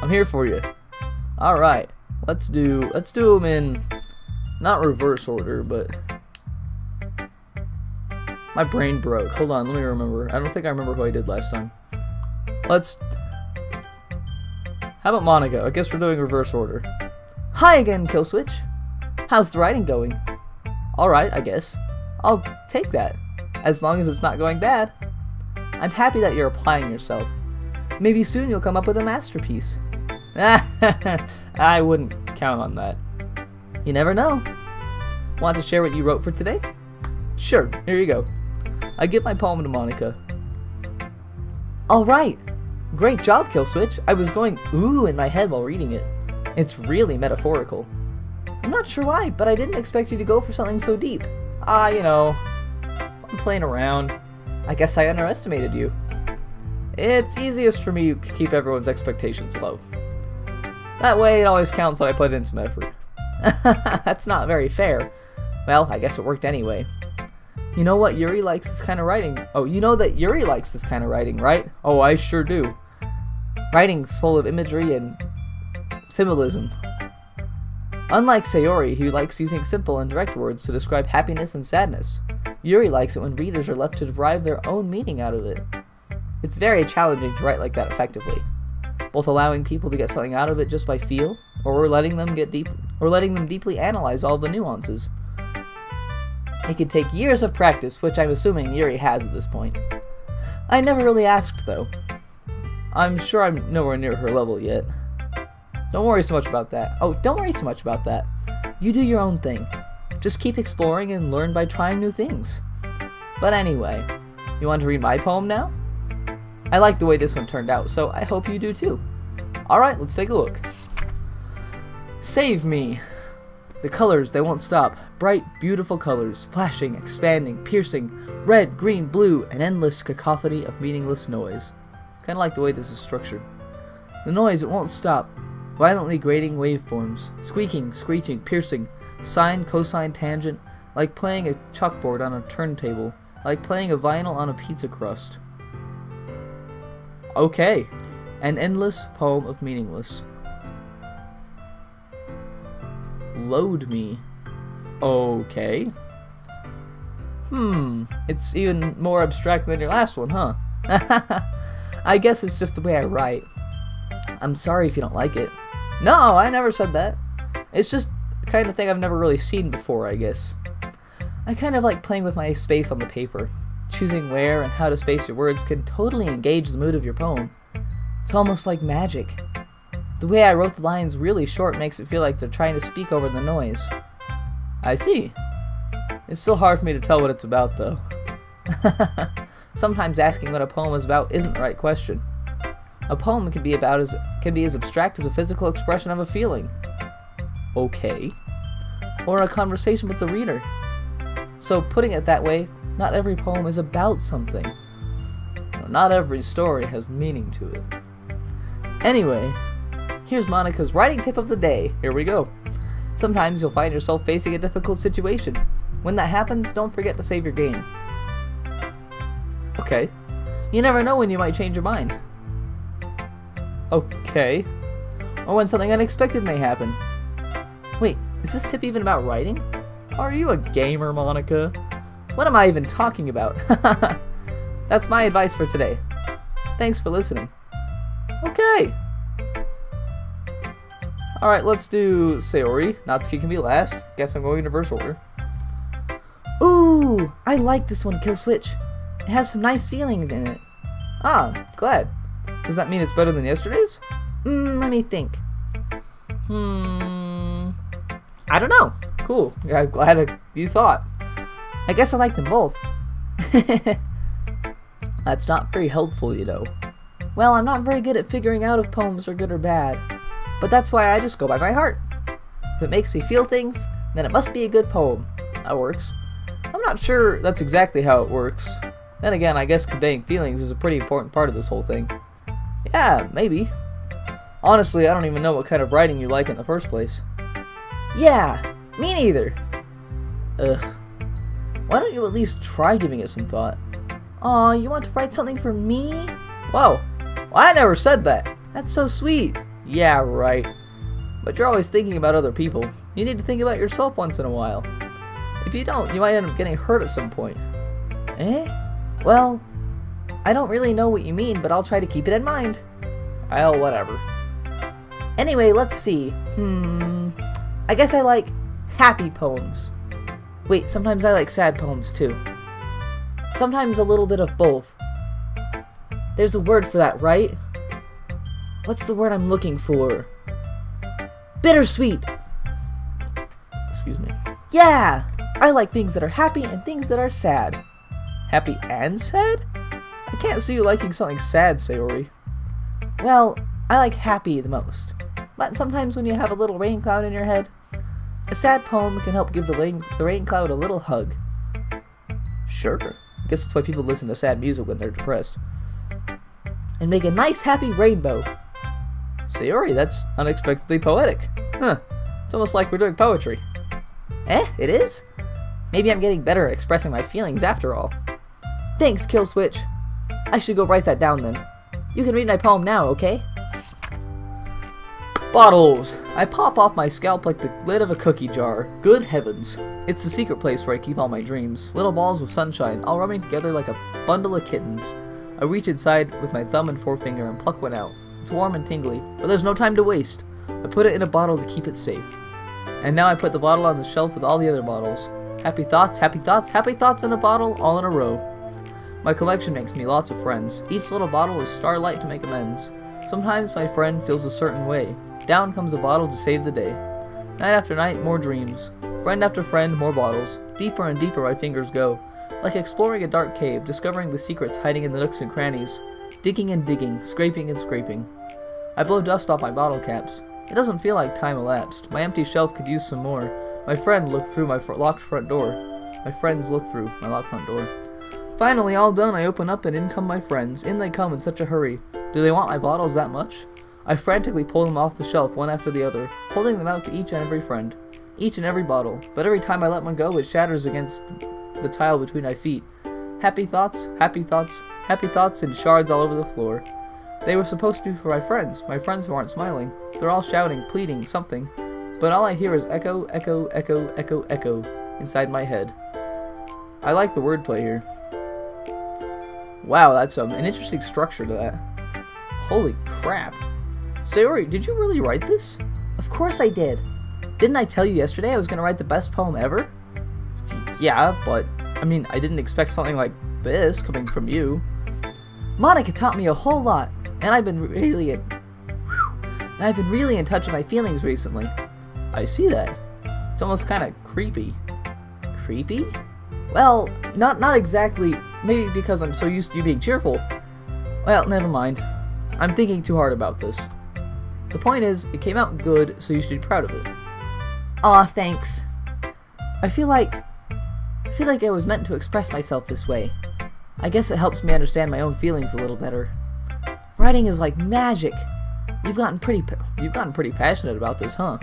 I'm here for you. All right. let's do let's do them in not reverse order, but my brain broke. Hold on, let me remember. I don't think I remember who I did last time. Let's. How about Monika? I guess we're doing reverse order. Hi again, Killswitch. How's the writing going? Alright, I guess. I'll take that. As long as it's not going bad. I'm happy that you're applying yourself. Maybe soon you'll come up with a masterpiece. I wouldn't count on that. You never know. Want to share what you wrote for today? Sure, here you go. I give my poem to Monika. Alright. Great job, Killswitch. I was going ooh in my head while reading it. It's really metaphorical. I'm not sure why, but I didn't expect you to go for something so deep. Ah, you know, I'm playing around. I guess I underestimated you. It's easiest for me to keep everyone's expectations low. That way, it always counts that I put in some effort. That's not very fair. Well, I guess it worked anyway. You know what? Yuri likes this kind of writing. Oh, you know that Yuri likes this kind of writing, right? Oh, I sure do. Writing full of imagery and symbolism. Unlike Sayori, who likes using simple and direct words to describe happiness and sadness, Yuri likes it when readers are left to derive their own meaning out of it. It's very challenging to write like that effectively, both allowing people to get something out of it just by feel, or we're letting them get deep, or letting them deeply analyze all the nuances. It can take years of practice, which I'm assuming Yuri has at this point. I never really asked though. I'm sure I'm nowhere near her level yet. Don't worry so much about that. Oh, don't worry so much about that. You do your own thing. Just keep exploring and learn by trying new things. But anyway, you want to read my poem now? I like the way this one turned out, so I hope you do too. Alright, let's take a look. Save me! The colors, they won't stop. Bright, beautiful colors, flashing, expanding, piercing, red, green, blue, an endless cacophony of meaningless noise. Kinda like the way this is structured. The noise, it won't stop violently grating waveforms, squeaking, screeching, piercing, sine, cosine, tangent, like playing a chalkboard on a turntable, like playing a vinyl on a pizza crust. Okay, an endless poem of meaningless. Load me. Okay. Hmm, it's even more abstract than your last one, huh? I guess it's just the way I write. I'm sorry if you don't like it. No, I never said that. It's just the kind of thing I've never really seen before, I guess. I kind of like playing with my space on the paper. Choosing where and how to space your words can totally engage the mood of your poem. It's almost like magic. The way I wrote the lines really short makes it feel like they're trying to speak over the noise. I see. It's still hard for me to tell what it's about, though. Sometimes asking what a poem is about isn't the right question. A poem can be about as can be as abstract as a physical expression of a feeling. Okay. Or a conversation with the reader. So putting it that way, not every poem is about something. Not every story has meaning to it. Anyway, here's Monika's writing tip of the day. Here we go. Sometimes you'll find yourself facing a difficult situation. When that happens, don't forget to save your game. Okay. You never know when you might change your mind. Okay. Or when something unexpected may happen. Wait, is this tip even about writing? Are you a gamer, Monika? What am I even talking about? That's my advice for today. Thanks for listening. Okay. Alright, let's do Sayori. Natsuki can be last. Guess I'm going in reverse order. Ooh, I like this one, Killswitch. It has some nice feelings in it. Ah, glad. Does that mean it's better than yesterday's? Hmm, let me think. Hmm. I don't know. Cool. Yeah, I'm glad you thought. I guess I like them both. That's not very helpful, you know. Well, I'm not very good at figuring out if poems are good or bad. But that's why I just go by my heart. If it makes me feel things, then it must be a good poem. That works. I'm not sure that's exactly how it works. Then again, I guess conveying feelings is a pretty important part of this whole thing. Yeah, maybe. Honestly, I don't even know what kind of writing you like in the first place. Yeah, me neither. Ugh. Why don't you at least try giving it some thought? Aw, you want to write something for me? Whoa, well, I never said that. That's so sweet. Yeah, right. But you're always thinking about other people. You need to think about yourself once in a while. If you don't, you might end up getting hurt at some point. Eh? Well, I don't really know what you mean, but I'll try to keep it in mind. Well, whatever. Anyway, let's see. Hmm. I guess I like happy poems. Wait, sometimes I like sad poems too. Sometimes a little bit of both. There's a word for that, right? What's the word I'm looking for? Bittersweet! Excuse me. Yeah! I like things that are happy and things that are sad. Happy and sad? I can't see you liking something sad, Sayori. Well, I like happy the most. But sometimes when you have a little rain cloud in your head, a sad poem can help give the rain, the rain cloud a little hug. Sure. I guess that's why people listen to sad music when they're depressed. And make a nice happy rainbow. Sayori, that's unexpectedly poetic. Huh. It's almost like we're doing poetry. Eh, it is? Maybe I'm getting better at expressing my feelings after all. Thanks, Killswitch. I should go write that down then. You can read my poem now, okay? Bottles! I pop off my scalp like the lid of a cookie jar. Good heavens. It's the secret place where I keep all my dreams. Little balls of sunshine, all rubbing together like a bundle of kittens. I reach inside with my thumb and forefinger and pluck one out. It's warm and tingly, but there's no time to waste. I put it in a bottle to keep it safe. And now I put the bottle on the shelf with all the other bottles. Happy thoughts, happy thoughts, happy thoughts in a bottle, all in a row. My collection makes me lots of friends. Each little bottle is starlight to make amends. Sometimes my friend feels a certain way. Down comes a bottle to save the day. Night after night, more dreams. Friend after friend, more bottles. Deeper and deeper my fingers go. Like exploring a dark cave, discovering the secrets hiding in the nooks and crannies. Digging and digging, scraping and scraping. I blow dust off my bottle caps. It doesn't feel like time elapsed. My empty shelf could use some more. My friend looked through my fr locked front door. My friends looked through my locked front door. Finally, all done, I open up and in come my friends. In they come in such a hurry. Do they want my bottles that much? I frantically pull them off the shelf one after the other, holding them out to each and every friend. Each and every bottle. But every time I let one go, it shatters against the tile between my feet. Happy thoughts, happy thoughts, happy thoughts in shards all over the floor. They were supposed to be for my friends, my friends who aren't smiling. They're all shouting, pleading, something. But all I hear is echo, echo, echo, echo, echo inside my head. I like the wordplay here. Wow, that's um, an interesting structure to that. Holy crap. Sayori, did you really write this? Of course I did. Didn't I tell you yesterday I was going to write the best poem ever? Yeah, but, I mean, I didn't expect something like this coming from you. Monika taught me a whole lot, and I've been really in, and I've been really in touch with my feelings recently. I see that. It's almost kind of creepy. Creepy? Well, not not exactly. Maybe because I'm so used to you being cheerful. Well, never mind. I'm thinking too hard about this. The point is, it came out good, so you should be proud of it. Aw, thanks. I feel like I feel like I was meant to express myself this way. I guess it helps me understand my own feelings a little better. Writing is like magic. You've gotten pretty you've gotten pretty passionate about this, huh?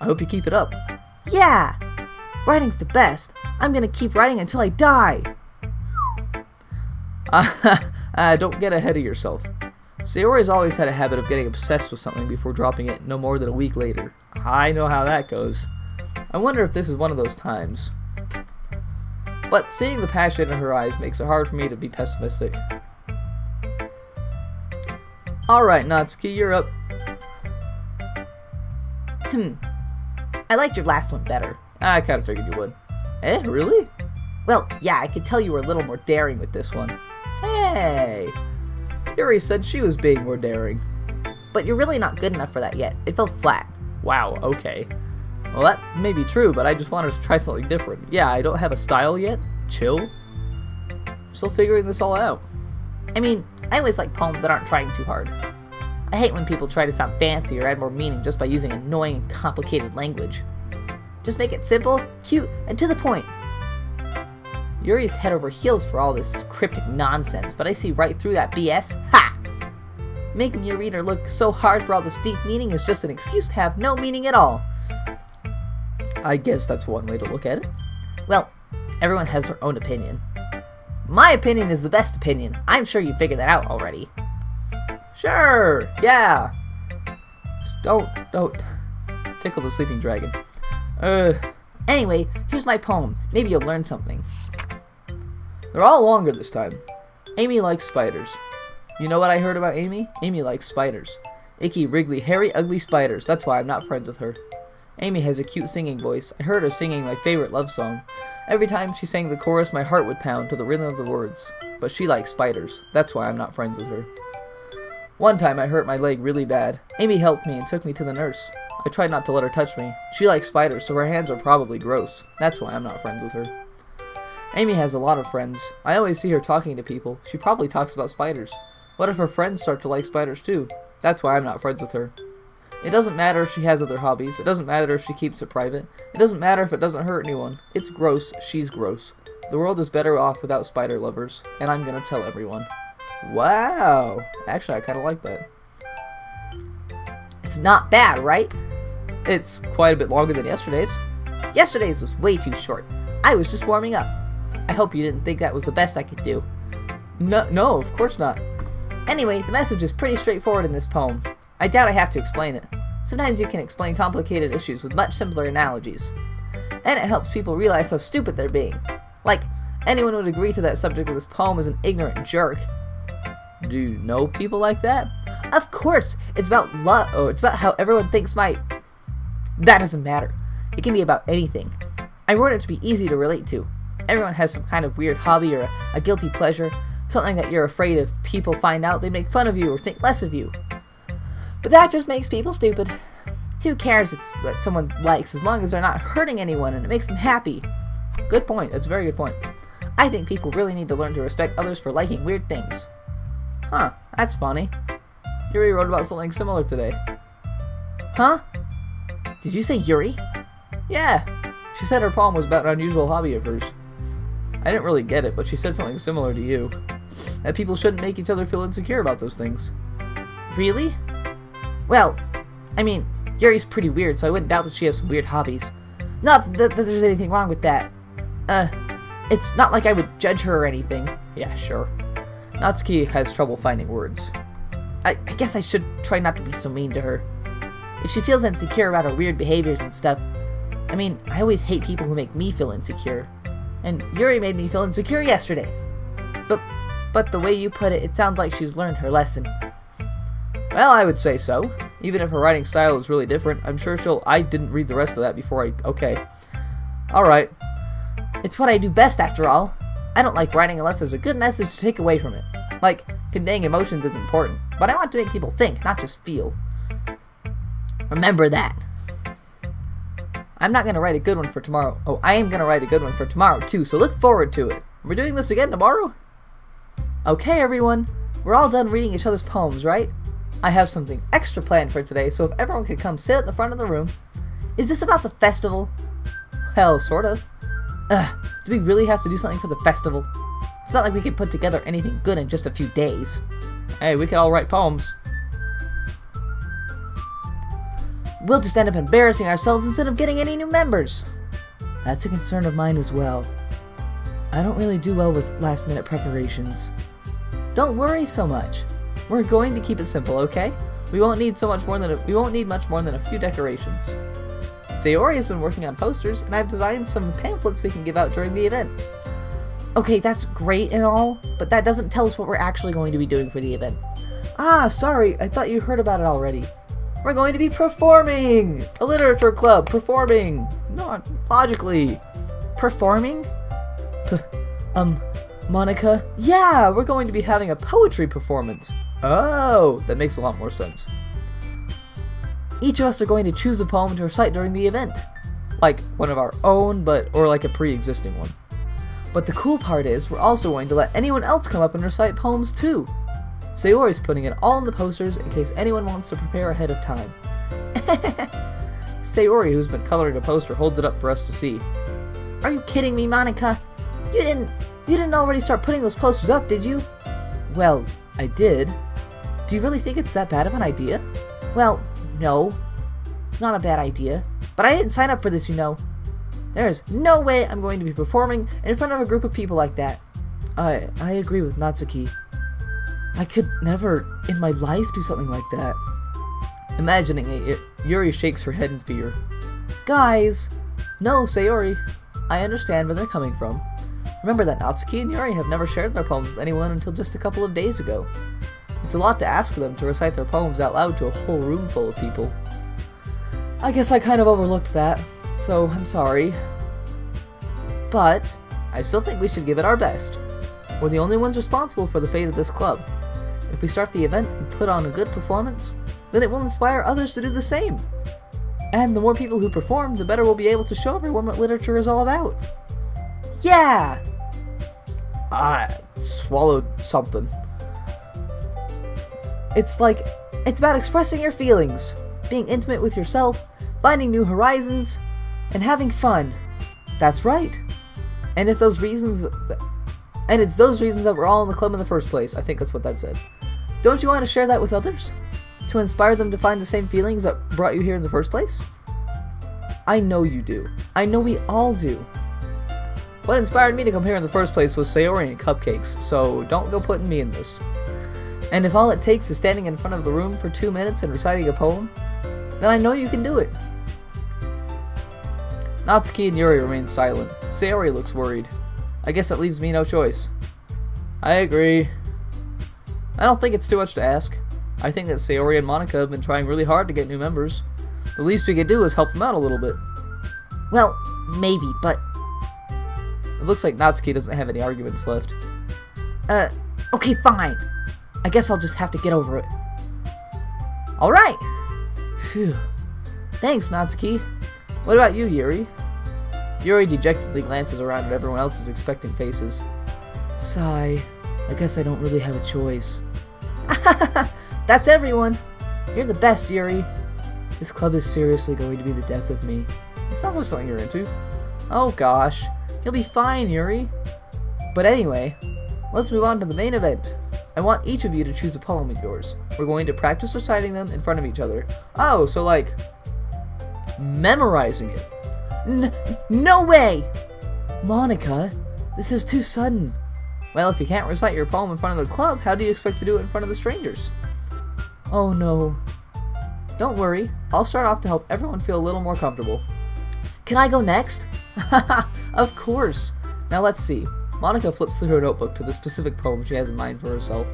I hope you keep it up. Yeah. Writing's the best. I'm gonna keep writing until I die. uh, don't get ahead of yourself. Sayori's always had a habit of getting obsessed with something before dropping it no more than a week later. I know how that goes. I wonder if this is one of those times. But seeing the passion in her eyes makes it hard for me to be pessimistic. Alright, Natsuki, you're up. Hmm. I liked your last one better. I kinda figured you would. Eh, really? Well, yeah, I could tell you were a little more daring with this one. Hey! Yuri said she was being more daring. But you're really not good enough for that yet. It fell flat. Wow, okay. Well, that may be true, but I just wanted to try something different. Yeah, I don't have a style yet. Chill. I'm Still figuring this all out. I mean, I always like poems that aren't trying too hard. I hate when people try to sound fancy or add more meaning just by using annoying complicated language. Just make it simple, cute, and to the point. Yuri's head over heels for all this cryptic nonsense, but I see right through that BS. Ha! Making your reader look so hard for all this deep meaning is just an excuse to have no meaning at all. I guess that's one way to look at it. Well, everyone has their own opinion. My opinion is the best opinion. I'm sure you figured that out already. Sure, yeah. Just don't, don't, Tickle the sleeping dragon. Uh, Anyway, here's my poem. Maybe you'll learn something. they're all longer this time. Amy likes spiders. You know what I heard about Amy? Amy likes spiders. Icky, wriggly, hairy, ugly spiders. That's why I'm not friends with her. Amy has a cute singing voice. I heard her singing my favorite love song. Every time she sang the chorus, my heart would pound to the rhythm of the words. But she likes spiders. That's why I'm not friends with her. One time I hurt my leg really bad. Amy helped me and took me to the nurse. I tried not to let her touch me. She likes spiders, so her hands are probably gross. That's why I'm not friends with her. Amy has a lot of friends. I always see her talking to people. She probably talks about spiders. What if her friends start to like spiders too? That's why I'm not friends with her. It doesn't matter if she has other hobbies. It doesn't matter if she keeps it private. It doesn't matter if it doesn't hurt anyone. It's gross. She's gross. The world is better off without spider lovers, and I'm gonna tell everyone. Wow. Actually, I kind of like that. It's not bad, right? It's quite a bit longer than yesterday's. Yesterday's was way too short. I was just warming up. I hope you didn't think that was the best I could do. No, no, of course not. Anyway, the message is pretty straightforward in this poem. I doubt I have to explain it. Sometimes you can explain complicated issues with much simpler analogies. And it helps people realize how stupid they're being. Like, anyone would agree to that subject of this poem is an ignorant jerk. Do you know people like that? Of course, it's about love, Oh, it's about how everyone thinks my. That doesn't matter. It can be about anything. I wrote it to be easy to relate to. Everyone has some kind of weird hobby or a, a guilty pleasure, something that you're afraid if people find out they make fun of you or think less of you. But that just makes people stupid. Who cares if what someone likes as long as they're not hurting anyone and it makes them happy? Good point. That's a very good point. I think people really need to learn to respect others for liking weird things. Huh, that's funny. Yuri wrote about something similar today. Huh? Did you say Yuri? Yeah, she said her poem was about an unusual hobby of hers. I didn't really get it, but she said something similar to you. That people shouldn't make each other feel insecure about those things. Really? Well, I mean, Yuri's pretty weird, so I wouldn't doubt that she has some weird hobbies. Not that, that there's anything wrong with that. Uh, it's not like I would judge her or anything. Yeah, sure. Natsuki has trouble finding words. I, I guess I should try not to be so mean to her. If she feels insecure about her weird behaviors and stuff, I mean, I always hate people who make me feel insecure. And Yuri made me feel insecure yesterday. But but the way you put it, it sounds like she's learned her lesson. Well, I would say so. Even if her writing style is really different, I'm sure she'll. I didn't read the rest of that before I. Okay. Alright. It's what I do best after all. I don't like writing unless there's a good message to take away from it. Like, conveying emotions is important, but I want to make people think, not just feel. Remember that. I'm not gonna write a good one for tomorrow. Oh, I am gonna write a good one for tomorrow too, so look forward to it. We're doing this again tomorrow? Okay, everyone. We're all done reading each other's poems, right? I have something extra planned for today, so if everyone could come sit at the front of the room. Is this about the festival? Hell, sort of. Ugh, do we really have to do something for the festival? It's not like we can put together anything good in just a few days. Hey, we could all write poems. We'll just end up embarrassing ourselves instead of getting any new members. That's a concern of mine as well. I don't really do well with last minute preparations. Don't worry so much. We're going to keep it simple, okay? We won't need so much more than a, we won't need much more than a few decorations. Sayori has been working on posters, and I've designed some pamphlets we can give out during the event. Okay, that's great and all, but that doesn't tell us what we're actually going to be doing for the event. Ah, sorry, I thought you heard about it already. We're going to be performing! A literature club, performing! Not logically. Performing? P um, Monika? Yeah, we're going to be having a poetry performance. Oh, that makes a lot more sense. Each of us are going to choose a poem to recite during the event. Like one of our own, but or like a pre-existing one. But the cool part is, we're also going to let anyone else come up and recite poems too. Sayori's putting it all in the posters in case anyone wants to prepare ahead of time. Sayori, who's been coloring a poster, holds it up for us to see. Are you kidding me, Monika? You didn't you didn't already start putting those posters up, did you? Well, I did. Do you really think it's that bad of an idea? Well, no. Not a bad idea. But I didn't sign up for this, you know. There is no way I'm going to be performing in front of a group of people like that. I I agree with Natsuki. I could never in my life do something like that. Imagining it, Yuri shakes her head in fear. Guys! No, Sayori. I understand where they're coming from. Remember that Natsuki and Yuri have never shared their poems with anyone until just a couple of days ago. It's a lot to ask for them to recite their poems out loud to a whole room full of people. I guess I kind of overlooked that, so I'm sorry. But, I still think we should give it our best. We're the only ones responsible for the fate of this club. If we start the event and put on a good performance, then it will inspire others to do the same. And the more people who perform, the better we'll be able to show everyone what literature is all about. Yeah! I swallowed something. It's like, it's about expressing your feelings, being intimate with yourself, finding new horizons, and having fun. That's right. And if those reasons, and it's those reasons that we're all in the club in the first place. I think that's what that said. Don't you want to share that with others? To inspire them to find the same feelings that brought you here in the first place? I know you do. I know we all do. What inspired me to come here in the first place was Sayori and cupcakes, so don't go putting me in this. And if all it takes is standing in front of the room for two minutes and reciting a poem, then I know you can do it. Natsuki and Yuri remain silent. Sayori looks worried. I guess that leaves me no choice. I agree. I don't think it's too much to ask. I think that Sayori and Monika have been trying really hard to get new members. The least we could do is help them out a little bit. Well, maybe, but... It looks like Natsuki doesn't have any arguments left. Uh, okay, fine. I guess I'll just have to get over it. Alright! Phew. Thanks, Natsuki. What about you, Yuri? Yuri dejectedly glances around at everyone else's expecting faces. Sigh. I guess I don't really have a choice. That's everyone. You're the best, Yuri. This club is seriously going to be the death of me. It sounds like something you're into. Oh gosh. You'll be fine, Yuri. But anyway, let's move on to the main event. I want each of you to choose a poem of yours. We're going to practice reciting them in front of each other. Oh, so like memorizing it. N no way! Monika, this is too sudden. Well, if you can't recite your poem in front of the club, how do you expect to do it in front of the strangers? Oh no. Don't worry, I'll start off to help everyone feel a little more comfortable. Can I go next? of course. Now let's see. Monika flips through her notebook to the specific poem she has in mind for herself.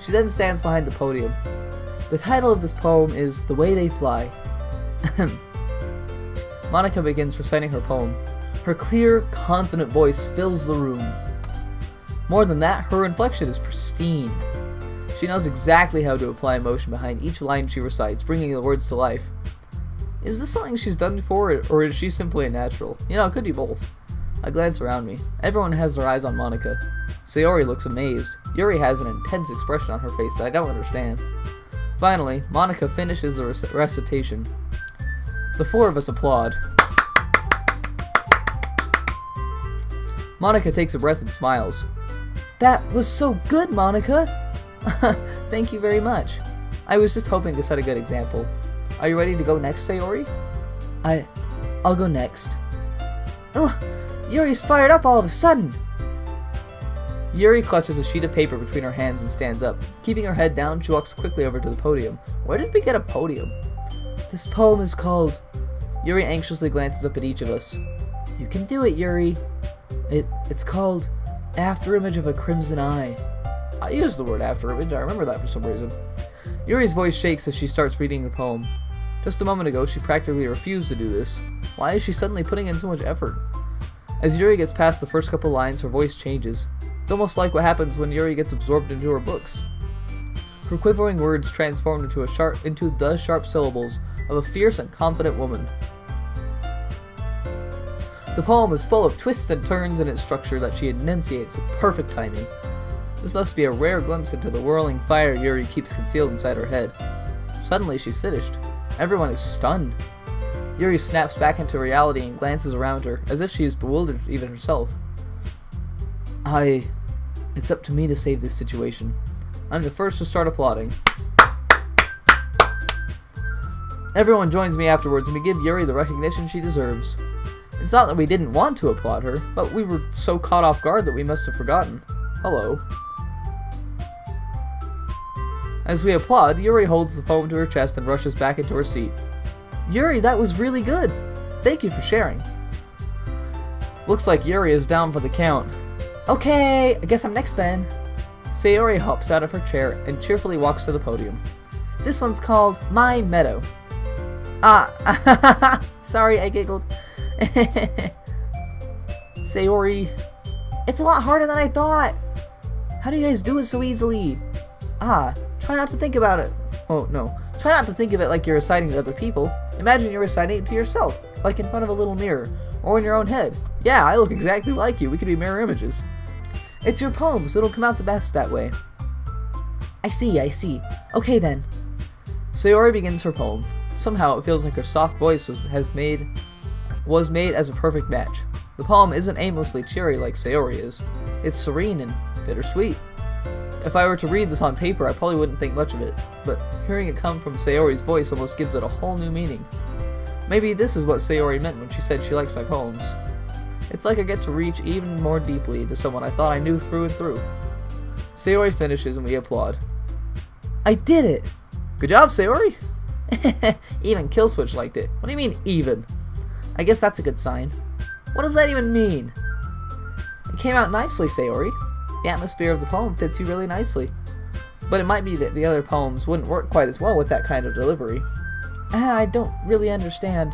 She then stands behind the podium. The title of this poem is The Way They Fly. Monika begins reciting her poem. Her clear, confident voice fills the room. More than that, her inflection is pristine. She knows exactly how to apply emotion behind each line she recites, bringing the words to life. Is this something she's done before, or is she simply a natural? You know, it could be both. I glance around me. Everyone has their eyes on Monika. Sayori looks amazed. Yuri has an intense expression on her face that I don't understand. Finally, Monika finishes the rec recitation. The four of us applaud. Monika takes a breath and smiles. That was so good, Monika! Thank you very much. I was just hoping to set a good example. Are you ready to go next, Sayori? I... I'll go next. Oh, Yuri's fired up all of a sudden! Yuri clutches a sheet of paper between her hands and stands up. Keeping her head down, she walks quickly over to the podium. Where did we get a podium? This poem is called... Yuri anxiously glances up at each of us. You can do it, Yuri. It, it's called After Image of a Crimson Eye. I used the word after image, I remember that for some reason. Yuri's voice shakes as she starts reading the poem. Just a moment ago, she practically refused to do this. Why is she suddenly putting in so much effort? As Yuri gets past the first couple lines, her voice changes. It's almost like what happens when Yuri gets absorbed into her books. Her quivering words transformed into a sharp into the sharp syllables of a fierce and confident woman. The poem is full of twists and turns in its structure that she enunciates with perfect timing. This must be a rare glimpse into the whirling fire Yuri keeps concealed inside her head. Suddenly, she's finished. Everyone is stunned. Yuri snaps back into reality and glances around her, as if she is bewildered even herself. I... It's up to me to save this situation. I'm the first to start applauding. Everyone joins me afterwards and we give Yuri the recognition she deserves. It's not that we didn't want to applaud her, but we were so caught off guard that we must have forgotten. Hello. As we applaud, Yuri holds the poem to her chest and rushes back into her seat. Yuri, that was really good. Thank you for sharing. Looks like Yuri is down for the count. Okay, I guess I'm next then. Sayori hops out of her chair and cheerfully walks to the podium. This one's called My Meadow. Ah, sorry, I giggled. Sayori, it's a lot harder than I thought. How do you guys do it so easily? Ah, try not to think about it. Oh, no. Try not to think of it like you're reciting to other people. Imagine you're reciting it to yourself, like in front of a little mirror, or in your own head. Yeah, I look exactly like you. We could be mirror images. It's your poem, so it'll come out the best that way. I see, I see. Okay then. Sayori begins her poem. Somehow it feels like her soft voice was, has made was made as a perfect match. The poem isn't aimlessly cheery like Sayori is. It's serene and bittersweet. If I were to read this on paper, I probably wouldn't think much of it, but hearing it come from Sayori's voice almost gives it a whole new meaning. Maybe this is what Sayori meant when she said she likes my poems. It's like I get to reach even more deeply into someone I thought I knew through and through. Sayori finishes and we applaud. I did it! Good job, Sayori! even Killswitch liked it. What do you mean, even? I guess that's a good sign. What does that even mean? It came out nicely, Sayori. The atmosphere of the poem fits you really nicely. But it might be that the other poems wouldn't work quite as well with that kind of delivery. Ah, I don't really understand.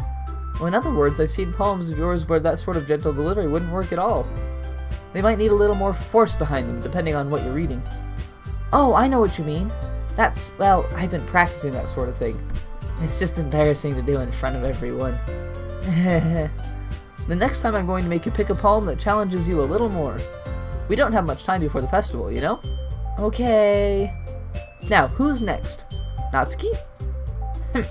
Well, in other words, I've seen poems of yours where that sort of gentle delivery wouldn't work at all. They might need a little more force behind them, depending on what you're reading. Oh, I know what you mean. That's, well, I've been practicing that sort of thing. It's just embarrassing to do in front of everyone. the next time I'm going to make you pick a poem that challenges you a little more. We don't have much time before the festival, you know? Okay. Now, who's next? Natsuki?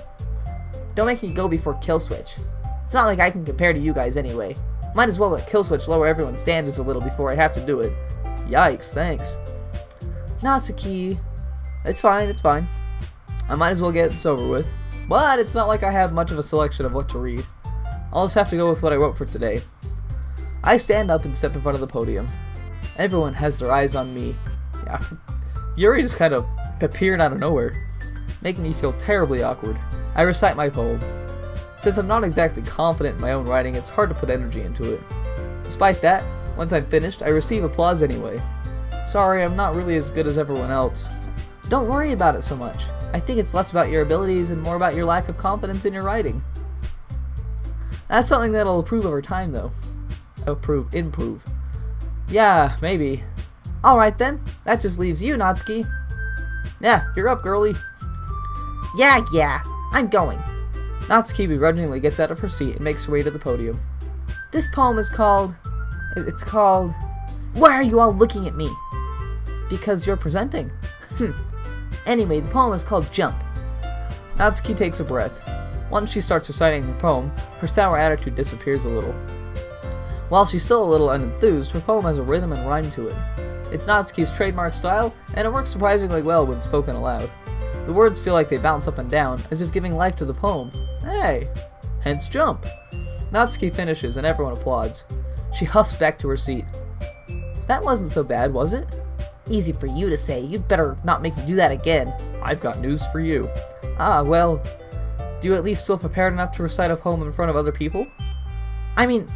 don't make me go before Killswitch. It's not like I can compare to you guys anyway. Might as well let Killswitch lower everyone's standards a little before I have to do it. Yikes, thanks. Natsuki. It's fine, it's fine. I might as well get this over with. But it's not like I have much of a selection of what to read. I'll just have to go with what I wrote for today. I stand up and step in front of the podium. Everyone has their eyes on me. Yeah, Yuri just kind of appeared out of nowhere, making me feel terribly awkward. I recite my poem. Since I'm not exactly confident in my own writing, it's hard to put energy into it. Despite that, once I'm finished, I receive applause anyway. Sorry, I'm not really as good as everyone else. Don't worry about it so much. I think it's less about your abilities and more about your lack of confidence in your writing. That's something that'll improve over time, though. Improve, improve. Yeah, maybe. Alright then, that just leaves you, Natsuki. Yeah, you're up, girlie. Yeah, yeah, I'm going. Natsuki begrudgingly gets out of her seat and makes her way to the podium. This poem is called... It's called... Why are you all looking at me? Because you're presenting. Hmm. anyway, the poem is called Jump. Natsuki takes a breath. Once she starts reciting the poem, her sour attitude disappears a little. While she's still a little unenthused, her poem has a rhythm and rhyme to it. It's Natsuki's trademark style, and it works surprisingly well when spoken aloud. The words feel like they bounce up and down, as if giving life to the poem. Hey! Hence jump! Natsuki finishes, and everyone applauds. She huffs back to her seat. That wasn't so bad, was it? Easy for you to say. You'd better not make me do that again. I've got news for you. Ah, well, do you at least feel prepared enough to recite a poem in front of other people? I mean,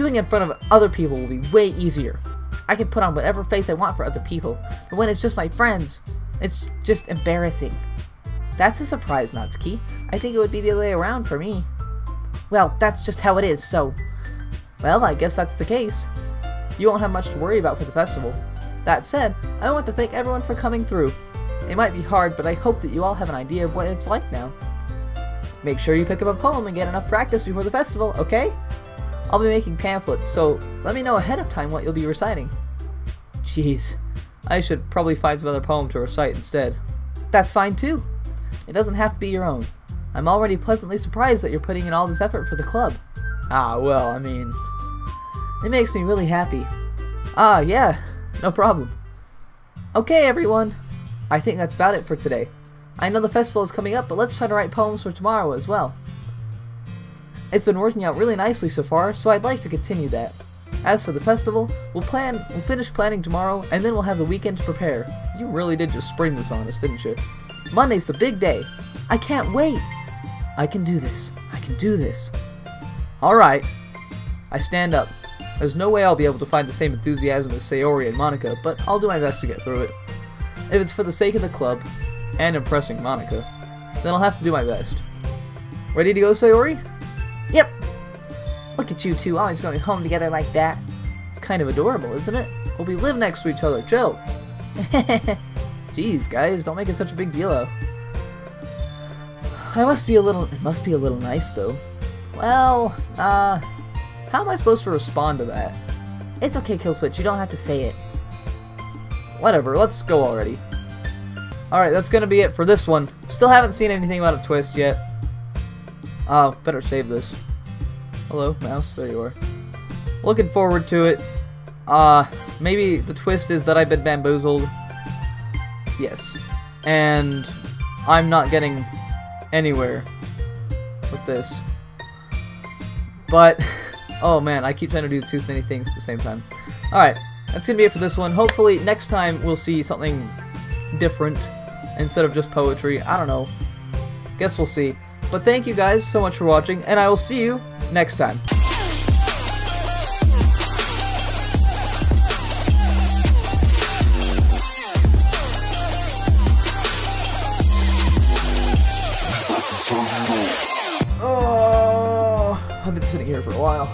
doing it in front of other people will be way easier. I can put on whatever face I want for other people, but when it's just my friends, it's just embarrassing. That's a surprise, Natsuki. I think it would be the other way around for me. Well, that's just how it is, so... Well, I guess that's the case. You won't have much to worry about for the festival. That said, I want to thank everyone for coming through. It might be hard, but I hope that you all have an idea of what it's like now. Make sure you pick up a poem and get enough practice before the festival, okay? I'll be making pamphlets, so let me know ahead of time what you'll be reciting. Jeez, I should probably find some other poem to recite instead. That's fine too. It doesn't have to be your own. I'm already pleasantly surprised that you're putting in all this effort for the club. Ah, well, I mean, it makes me really happy. Ah, yeah, no problem. Okay, everyone. I think that's about it for today. I know the festival is coming up, but let's try to write poems for tomorrow as well. It's been working out really nicely so far, so I'd like to continue that. As for the festival, we'll plan, we'll finish planning tomorrow, and then we'll have the weekend to prepare. You really did just spring this on us, didn't you? Monday's the big day. I can't wait. I can do this. I can do this. Alright. I stand up. There's no way I'll be able to find the same enthusiasm as Sayori and Monika, but I'll do my best to get through it. If it's for the sake of the club, and impressing Monika, then I'll have to do my best. Ready to go, Sayori? Yep. Look at you two always going home together like that. It's kind of adorable, isn't it? Well, we live next to each other. Chill. Jeez, guys, don't make it such a big deal. I must be a little. It must be a little nice, though. Well, uh, how am I supposed to respond to that? It's okay, Killswitch. You don't have to say it. Whatever. Let's go already. All right, that's gonna be it for this one. Still haven't seen anything about a twist yet. Oh, better save this. Hello, mouse. There you are. Looking forward to it. Uh, maybe the twist is that I've been bamboozled. Yes. And I'm not getting anywhere with this. But, oh man, I keep trying to do too many things at the same time. Alright, that's gonna be it for this one. Hopefully, next time we'll see something different instead of just poetry. I don't know. Guess we'll see. But thank you guys so much for watching, and I will see you next time. Oh, I've been sitting here for a while.